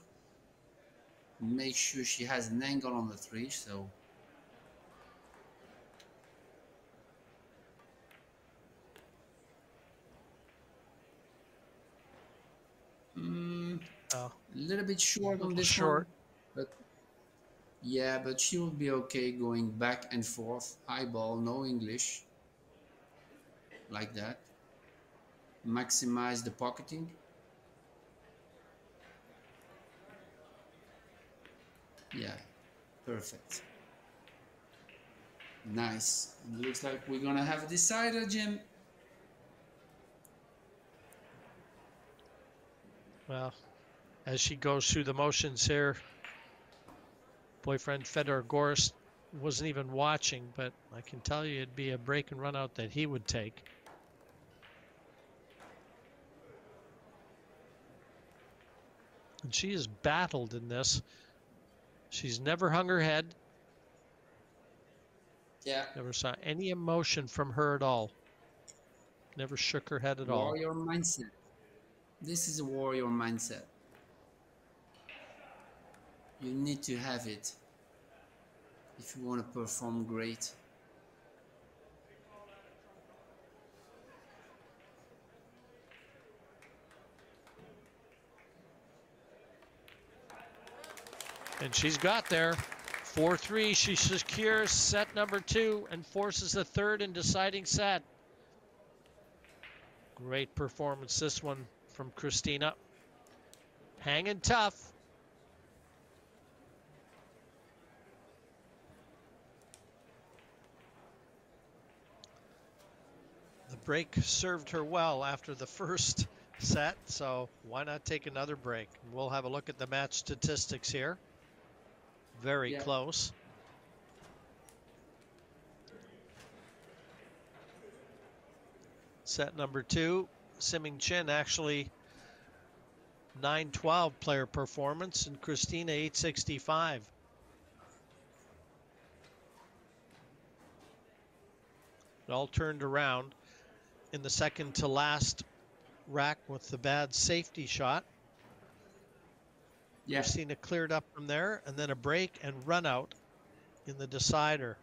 make sure she has an angle on the three so mm, Oh. a little bit short on this short. one, yeah, but she will be okay going back and forth, eyeball, no English, like that. Maximize the pocketing. Yeah, perfect. Nice. It looks like we're gonna have a decider, Jim. Well, as she goes through the motions here, boyfriend Fedor Gorst wasn't even watching, but I can tell you it'd be a break and run out that he would take. And she has battled in this. She's never hung her head, Yeah. never saw any emotion from her at all. Never shook her head at all. Warrior mindset. This is a warrior mindset. You need to have it if you want to perform great. And she's got there. 4 3. She secures set number two and forces the third and deciding set. Great performance, this one from Christina. Hanging tough. Break served her well after the first set, so why not take another break? We'll have a look at the match statistics here. Very Yeah. close. Set number two, Siming Chen actually 912 player performance and Christina 865. It all turned around in the second to last rack with the bad safety shot. Yeah. it cleared up from there, and then a break and run out in the decider.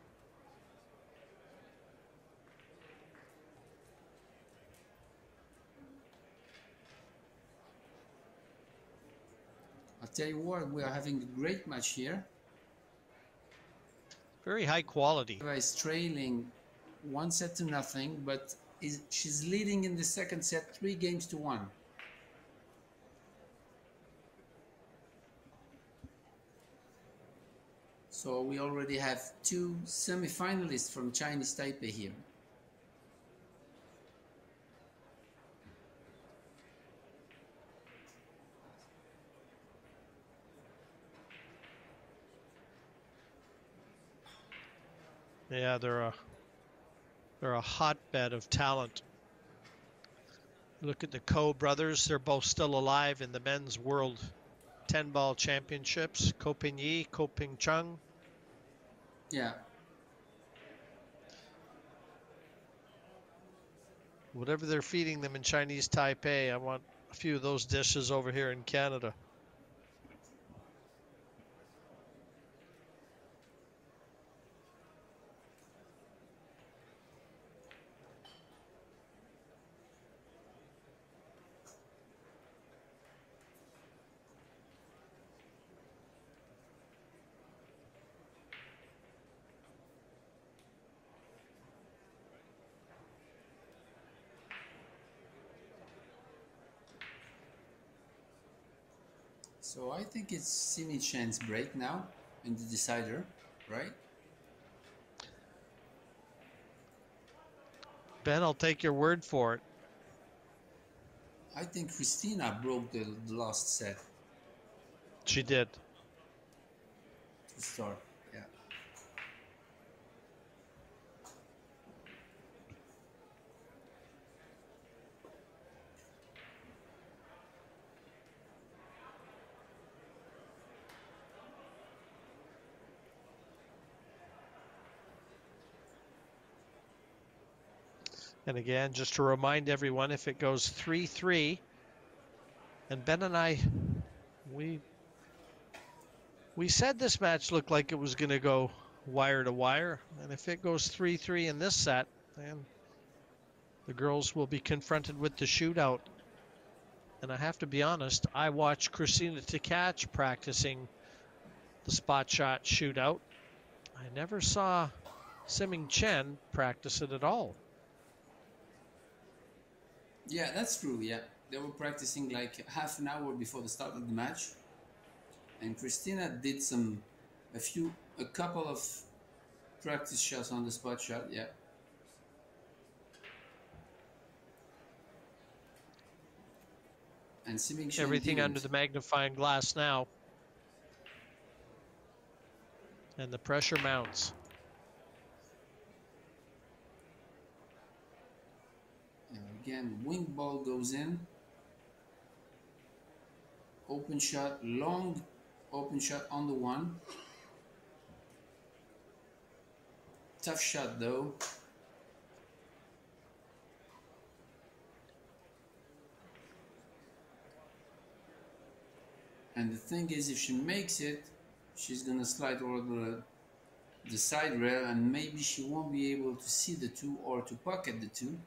I'll tell you what, we are having a great match here. Very high quality. Trailing one set to nothing, but is she's leading in the second set three games to one. So we already have two semi-finalists from Chinese Taipei here. Yeah, they're a they're a hotbed of talent. Look at the Ko brothers; they're both still alive in the men's world 10 ball championships. Ko Pin Yi, Ko Ping Chung. Yeah, Whatever they're feeding them in Chinese Taipei, I want a few of those dishes over here in Canada. so I think it's Siming Chen's break now. in the decider, right? Ben, I'll take your word for it. I think Christina broke the, the last set She did. to start. Yeah. And again, just to remind everyone, if it goes 3 3, and Ben and I, we we said this match looked like it was going to go wire to wire. And if it goes 3 3 in this set, then the girls will be confronted with the shootout. And I have to be honest, I watched Christina Tkach practicing the spot shot shootout. I never saw Siming Chen practice it at all. Yeah, that's true. Yeah, they were practicing like half an hour before the start of the match, and Christina did some, a few, a couple of practice shots on the spot shot. Yeah. And Siming Everything didn't. under the magnifying glass now. And the pressure mounts. Again, wing ball goes in. Open shot, long open shot on the one. Tough shot though. And the thing is, if she makes it, she's gonna slide over the, the side rail, and maybe she won't be able to see the two or to pocket the two.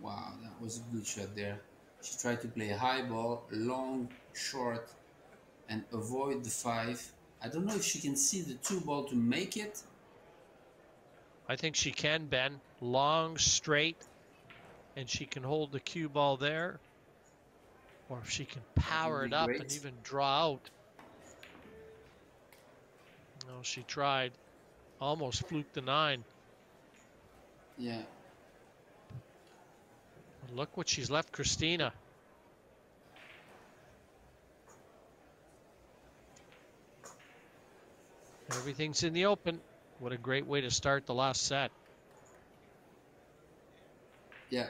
Wow, that was a good shot there. She tried to play a high ball, long, short, and avoid the five. I don't know if she can see the two ball to make it. I think she can, Ben. Long, straight, and she can hold the cue ball there. Or if she can power it up and even draw out. No, she tried. Almost fluked the nine. Yeah, Look what she's left Christina. Everything's in the open. What a great way to start the last set. yeah.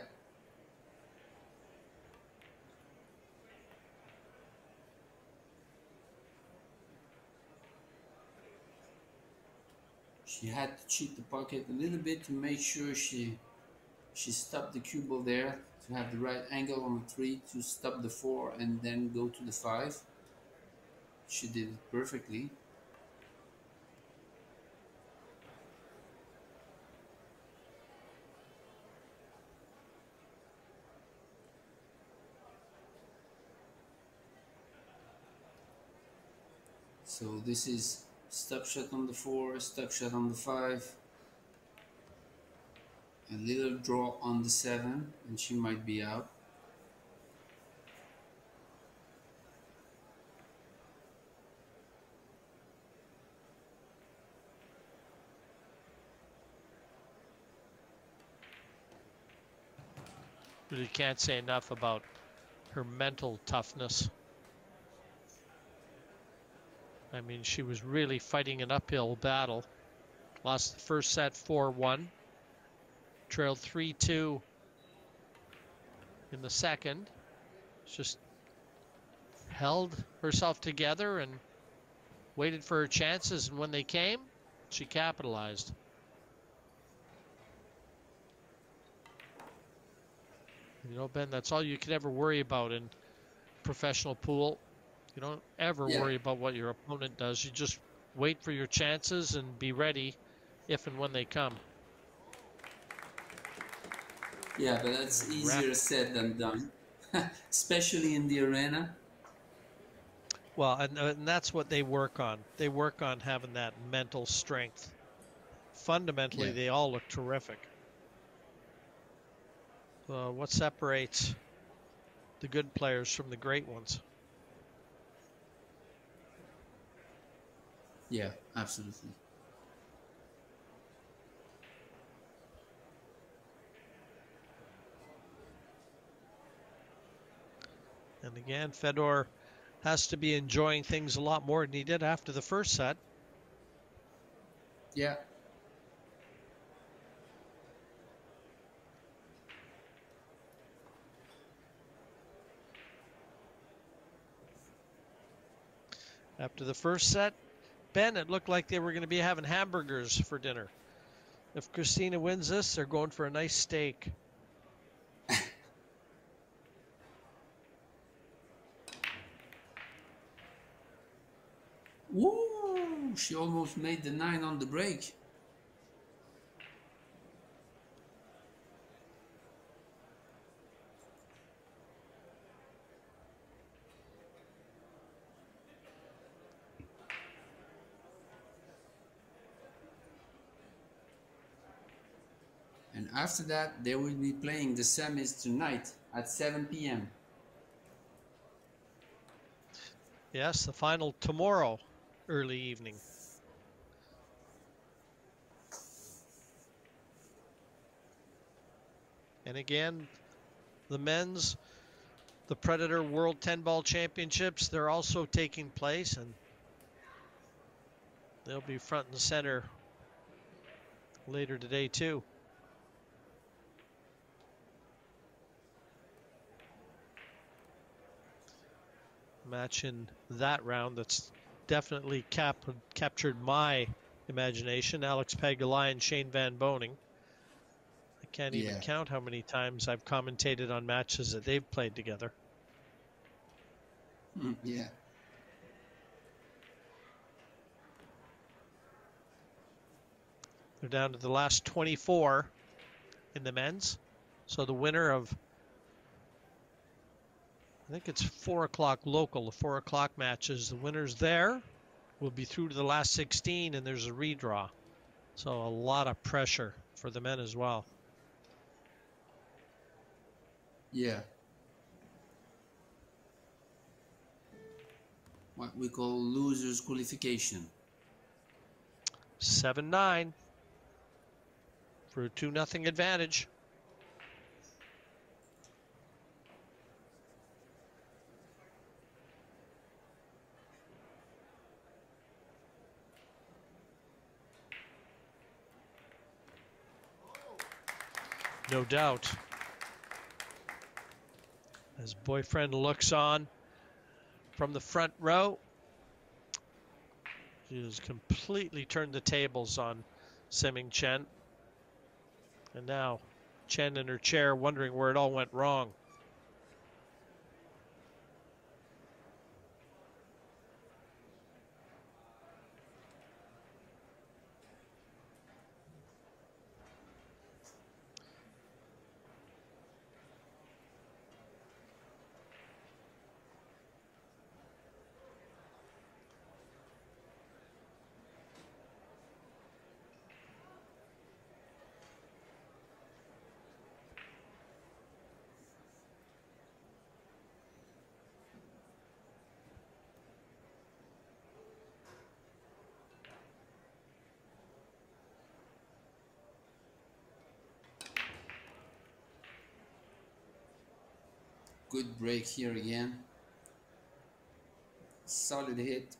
She had to cheat the pocket a little bit to make sure she she stopped the cue ball there to have the right angle on the three to stop the four and then go to the five. She did it perfectly. So this is stop shot on the four, stop shot on the five, a little draw on the seven, and she might be out. Really can't say enough about her mental toughness. I mean, she was really fighting an uphill battle. Lost the first set 4 1. Trailed 3 2 in the second. Just held herself together and waited for her chances. And when they came, she capitalized. You know, Ben, that's all you can ever worry about in professional pool. You don't ever Yeah. worry about what your opponent does. You just wait for your chances and be ready if and when they come. Yeah, but that's easier said than done, especially in the arena. Well, and, and that's what they work on. They work on having that mental strength. Fundamentally, Yeah. they all look terrific. Uh, what separates the good players from the great ones? Yeah, absolutely. And again, Fedor has to be enjoying things a lot more than he did after the first set. Yeah. After the first set, Ben, it looked like they were going to be having hamburgers for dinner. If Christina wins this, they're going for a nice steak. She almost made the nine on the break. And after that, they will be playing the semis tonight at 7 p.m. Yes, the final tomorrow, early evening. And again, the men's, the Predator World 10 Ball Championships, they're also taking place and they'll be front and center later today, too. match in that round that's definitely cap captured my imagination. Alex Pagulayan and Shane Van Boening. I can't even Yeah. count how many times I've commentated on matches that they've played together. Mm, yeah. They're down to the last 24 in the men's. So the winner of, I think it's four o'clock local, the four o'clock matches. The winners there will be through to the last 16, and there's a redraw. So a lot of pressure for the men as well. Yeah. What we call losers qualification. 7 9 for a 2 0 advantage. No doubt. As boyfriend looks on from the front row, she has completely turned the tables on Siming Chen. And now Chen in her chair wondering where it all went wrong. Good break here again. Solid hit.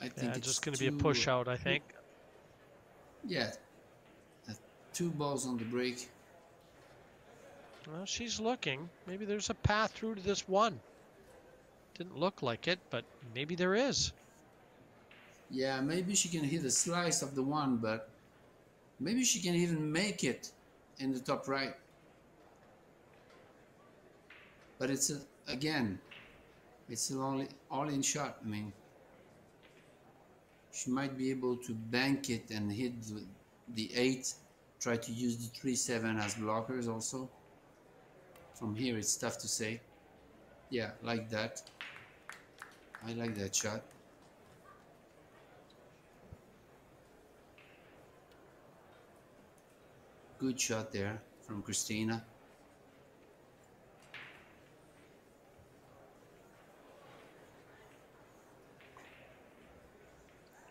I think Yeah, it's just going to be a push out, I think. Yeah. Uh, two balls on the break. Well, she's looking. Maybe there's a path through to this one. Didn't look like it, but maybe there is. Yeah, maybe she can hit a slice of the one, but maybe she can even make it in the top right. But it's a, again, It's an all, all in shot. I mean, she might be able to bank it and hit the, the 8. Try to use the 3 7 as blockers also. From here, it's tough to say. Yeah, like that. I like that shot. Good shot there from Christina.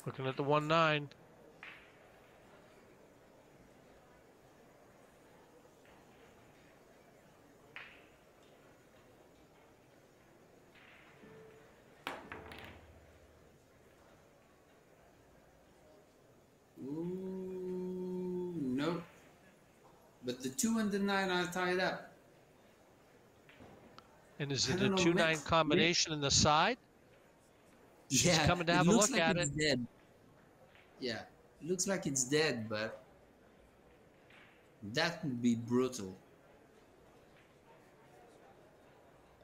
Looking at the 1 9. Ooh, no. But the 2 and the 9 are tied up. And is it a know, 2 9 Rick- combination in the side? Yeah, She's coming to have a look like at it. Dead. Yeah, looks like it's dead, but that would be brutal.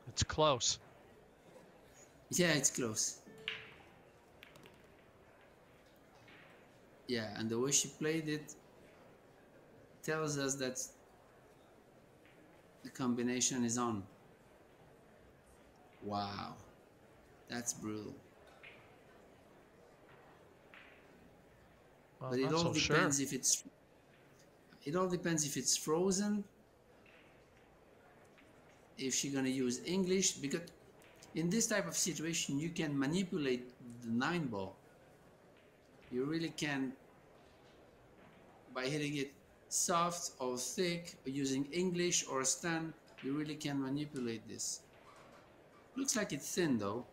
It's close. Yeah, it's close. Yeah, and the way she played it tells us that the combination is on. Wow, that's brutal. Well, but it all so sure. depends if it's. It all depends if it's frozen. If she's gonna use English, because in this type of situation you can manipulate the nine ball. You really can by hitting it soft or thick or using English or stand. You really can manipulate this. Looks like it's thin though.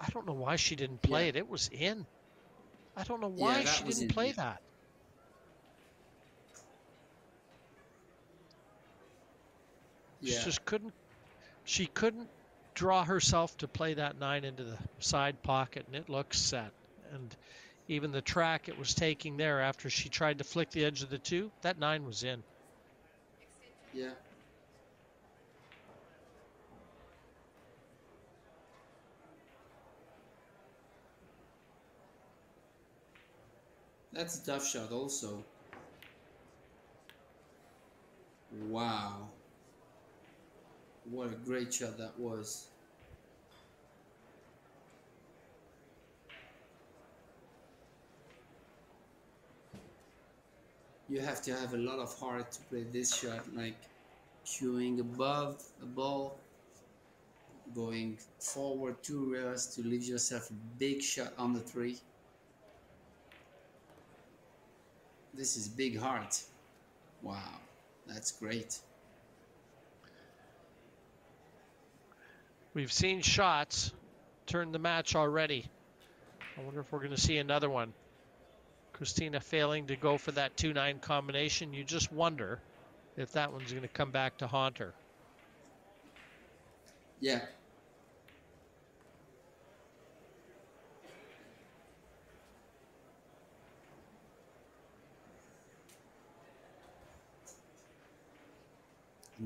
I don't know why she didn't play Yeah. it. It was in. I don't know why that she didn't play yeah. that. Yeah. She just couldn't. She couldn't draw herself to play that nine into the side pocket, and it looks set. And even the track it was taking there after she tried to flick the edge of the two, that nine was in. Yeah. That's a tough shot also. Wow. What a great shot that was. You have to have a lot of heart to play this shot, like queuing above a ball, going forward two rails to leave yourself a big shot on the three. This is big heart. Wow, that's great. We've seen shots turn the match already. I wonder if we're going to see another one. Christina failing to go for that 2 9 combination. You just wonder if that one's going to come back to haunt her. Yeah.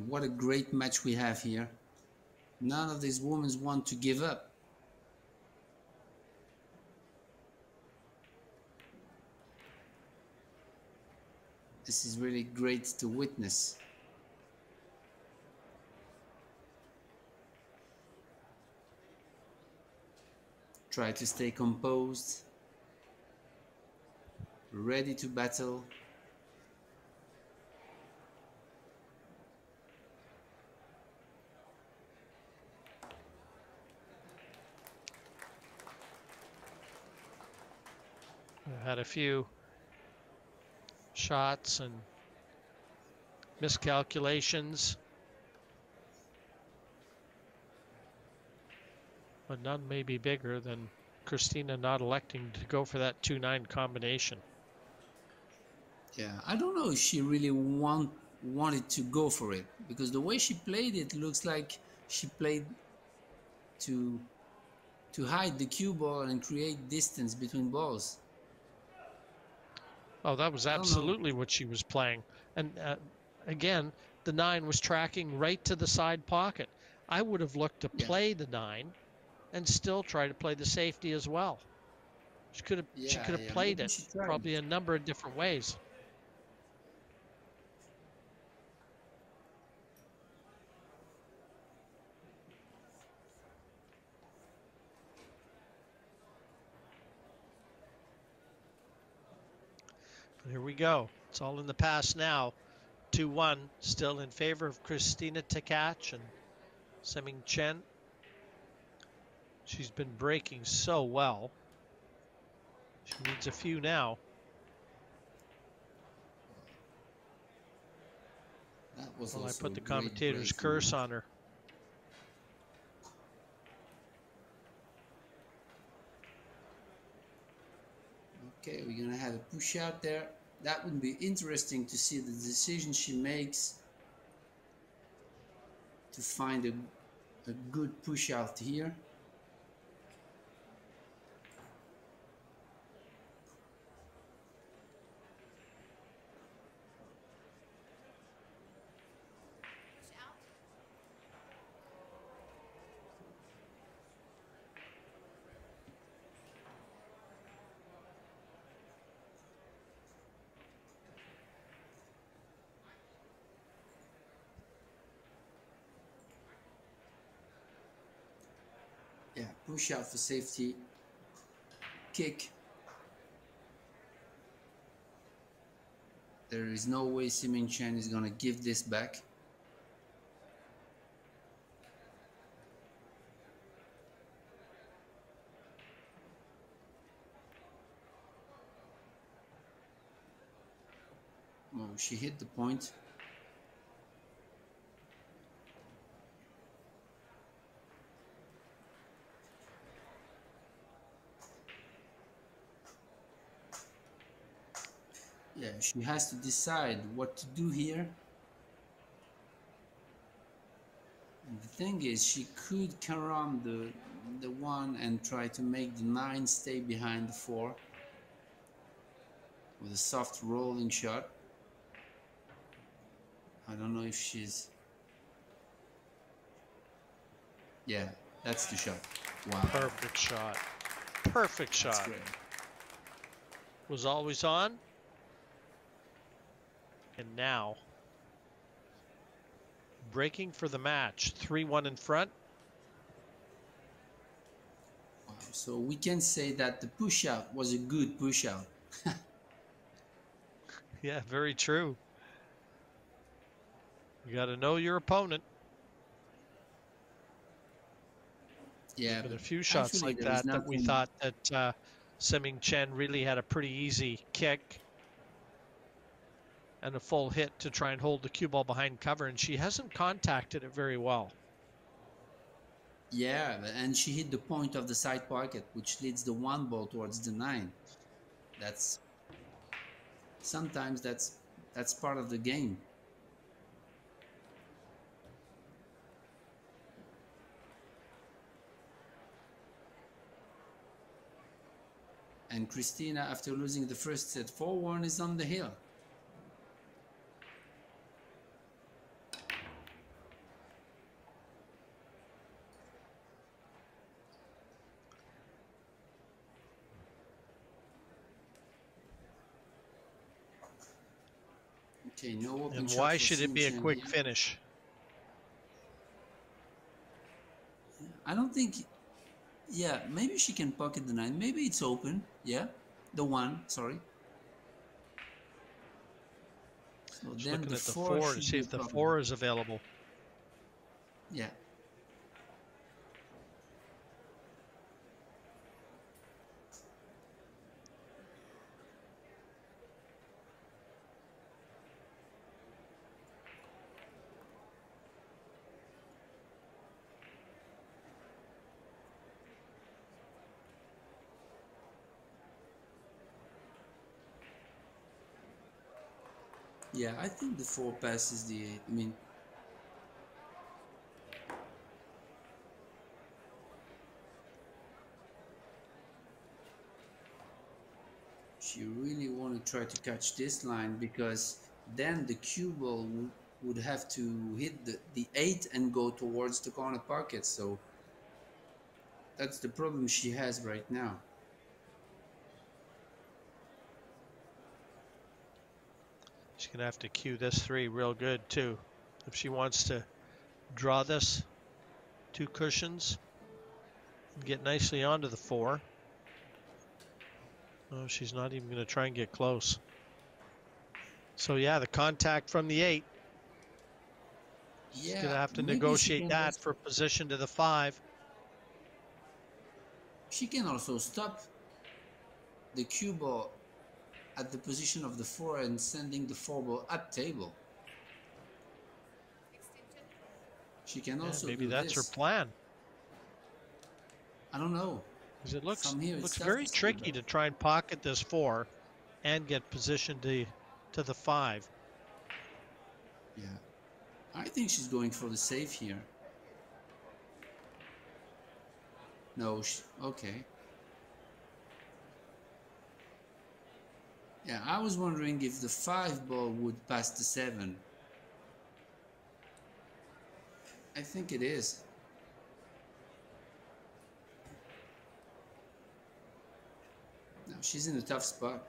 What a great match we have here. None of these women want to give up. This is really great to witness. Try to stay composed, ready to battle. I Had a few shots and miscalculations. But none may be bigger than Christina not electing to go for that 2 9 combination. Yeah, I don't know if she really want wanted to go for it because the way she played it looks like she played to to hide the cue ball and create distance between balls. Oh, that was absolutely what she was playing. And uh, again, the nine was tracking right to the side pocket. I would have looked to Yeah. play the nine and still try to play the safety as well. She could have she could have yeah, played it probably a number of different ways. Here we go. It's all in the past now. 2 1, still in favor of Christina Tkach and Siming Chen. She's been breaking so well. She needs a few now. That was Well, I put the commentator's curse on her. Okay, we're gonna have a push out there. That would be interesting to see the decision she makes to find a, a good push out here. Yeah, push out for safety. Kick. There is no way Siming Chen is gonna give this back. Oh, she hit the point. She has to decide what to do here. And the thing is, she could carom the the one and try to make the nine stay behind the four with a soft rolling shot. I don't know if she's. Yeah, that's the shot. Wow, Perfect shot. Perfect that's shot. great. Was always on. And now breaking for the match. 3 1 in front. Wow. So we can say that the push out was a good push out. Yeah, very true. You got to know your opponent. Yeah, Been a few shots like that that we thought that uh, Siming Chen really had a pretty easy kick and a full hit to try and hold the cue ball behind cover, and she hasn't contacted it very well. Yeah, and she hit the point of the side pocket, which leads the one ball towards the nine. That's sometimes that's that's part of the game. And Christina, after losing the first set 4 1, is on the hill. And why should it be a quick here. finish? I don't think. Yeah, maybe she can pocket the nine. Maybe it's open. Yeah, the one. Sorry. So Just then looking the at the four, four to see if the problem. four is available. Yeah. Yeah, I think the four pass is the. I mean, she really want to try to catch this line because then the cue ball would, would have to hit the, the eight and go towards the corner pocket. So that's the problem she has right now. She's going to have to cue this three real good, too. If she wants to draw this two cushions and get nicely onto the four. Oh, she's not even going to try and get close. So, yeah, the contact from the eight. Yeah, She's going to have to negotiate that for position to the five. She can also stop the cue ball at the position of the four and sending the four ball up table. She can Yeah, also maybe do that's this. her plan. I don't know. 'Cause it looks here, it's looks very tricky but- to try and pocket this four and get positioned to to the five. Yeah, I think she's going for the save here. No, she, okay. Yeah, I was wondering if the five ball would pass the seven. I think it is. No, she's in a tough spot.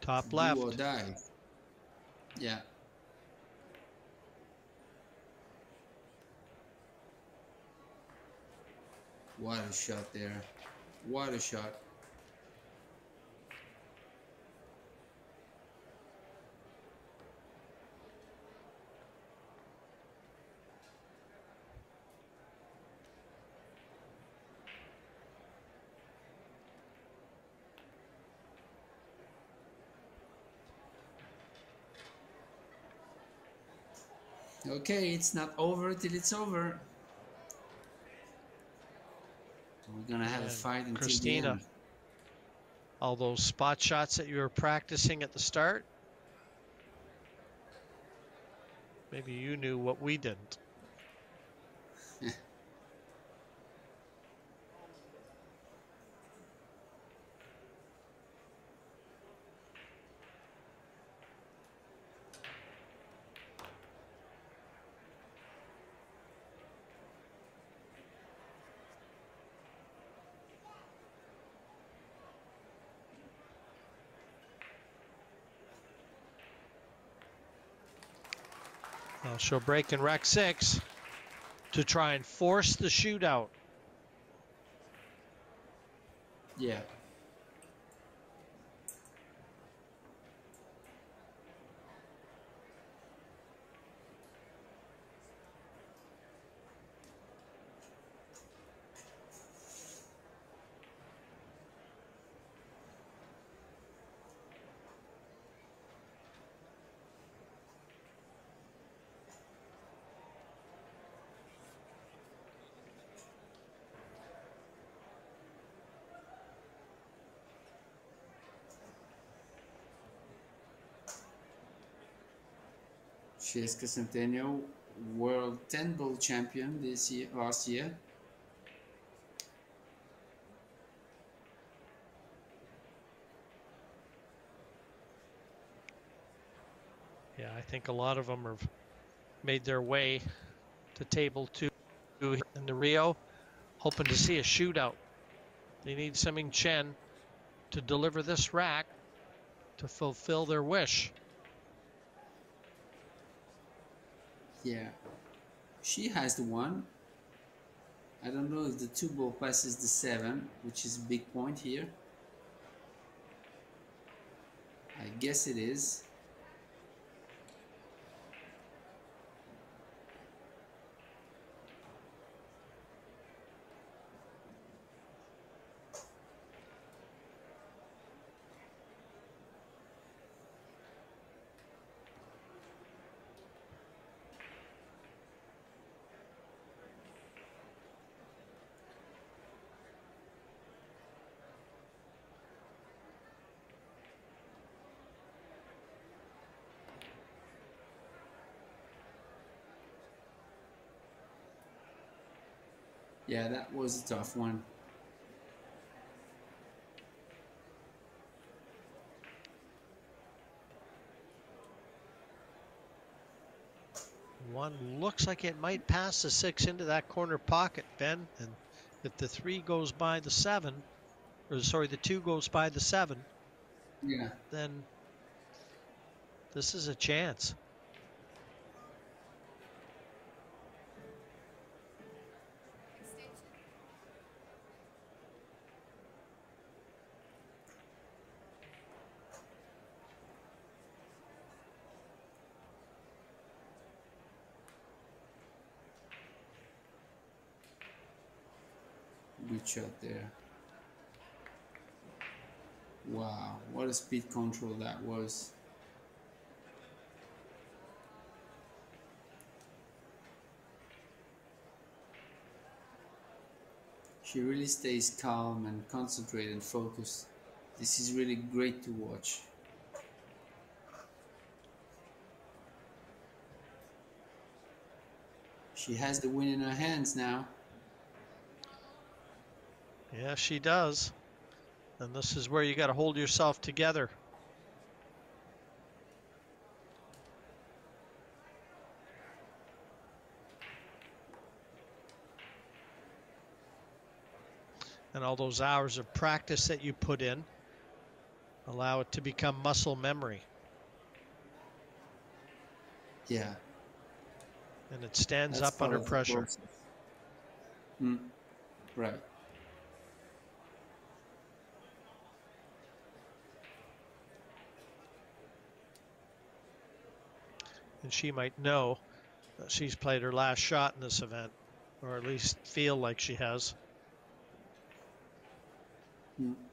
Top Do left. or die. Yeah. What a shot there. What a shot. Okay, it's not over till it's over. We're gonna have a fight the Christina. All those spot shots that you were practicing at the start. Maybe you knew what we didn't. Well, she'll break in rack six to try and force the shootout. Yeah. Chezka Centeno, world 10 ball champion this year, last year. Yeah, I think a lot of them have made their way to table two in the Rio, hoping to see a shootout. They need Siming Chen to deliver this rack to fulfill their wish. Yeah. She has the one. I don't know if the two ball passes the seven, which is a big point here. I guess it is. Yeah, that was a tough one. One looks like it might pass the six into that corner pocket, Ben. And if the three goes by the seven, or sorry, the two goes by the seven, yeah, then this is a chance. There. Wow, what a speed control that was. She really stays calm and concentrated and focused. This is really great to watch. She has the win in her hands now. Yeah, she does. And this is where you got to hold yourself together. And all those hours of practice that you put in allow it to become muscle memory. Yeah. And it stands That's up under part of the pressure. Mm, right. And she might know that she's played her last shot in this event, or at least feel like she has. Mm.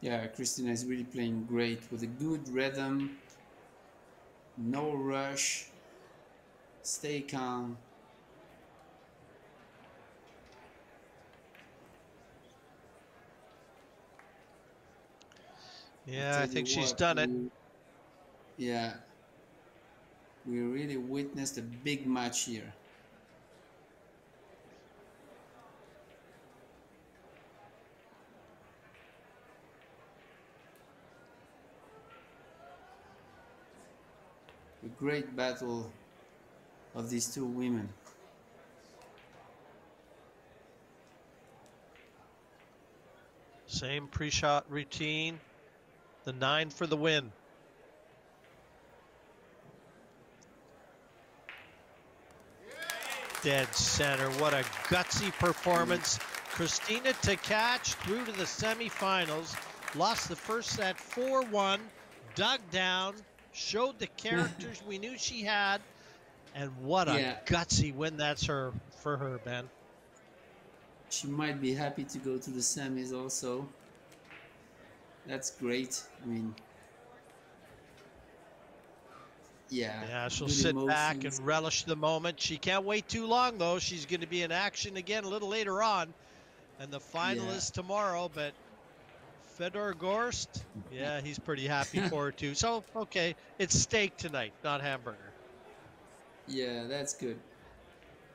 Yeah, Christina is really playing great with a good rhythm, no rush, stay calm. Yeah, I think she's what, done it. we- Yeah. We really witnessed a big match here. A great battle of these two women. Same pre-shot routine. The nine for the win. Dead center. What a gutsy performance. Christina Tkach through to the semifinals. Lost the first set 4-1. Dug down. Showed the characters we knew she had. And what a Yeah. gutsy win that's her for her, Ben. She might be happy to go to the semis also. That's great. I mean, yeah. Yeah, she'll sit back and relish the moment. She can't wait too long, though. She's going to be in action again a little later on. And the final Yeah. is tomorrow, but Fedor Gorst, yeah, he's pretty happy for her, too. So, okay, it's steak tonight, not hamburger. Yeah, that's good.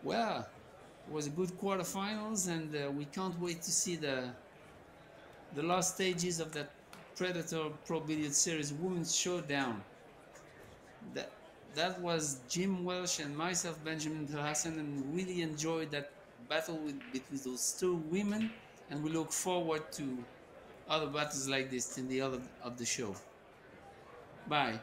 Well, it was a good quarterfinals, and uh, we can't wait to see the the last stages of that Predator Pro Billiard Series Women's Showdown. That that was Jim Wych and myself, Benjamin Hassan, and really enjoyed that battle with, between those two women, and we look forward to other battles like this in the other of the show. Bye.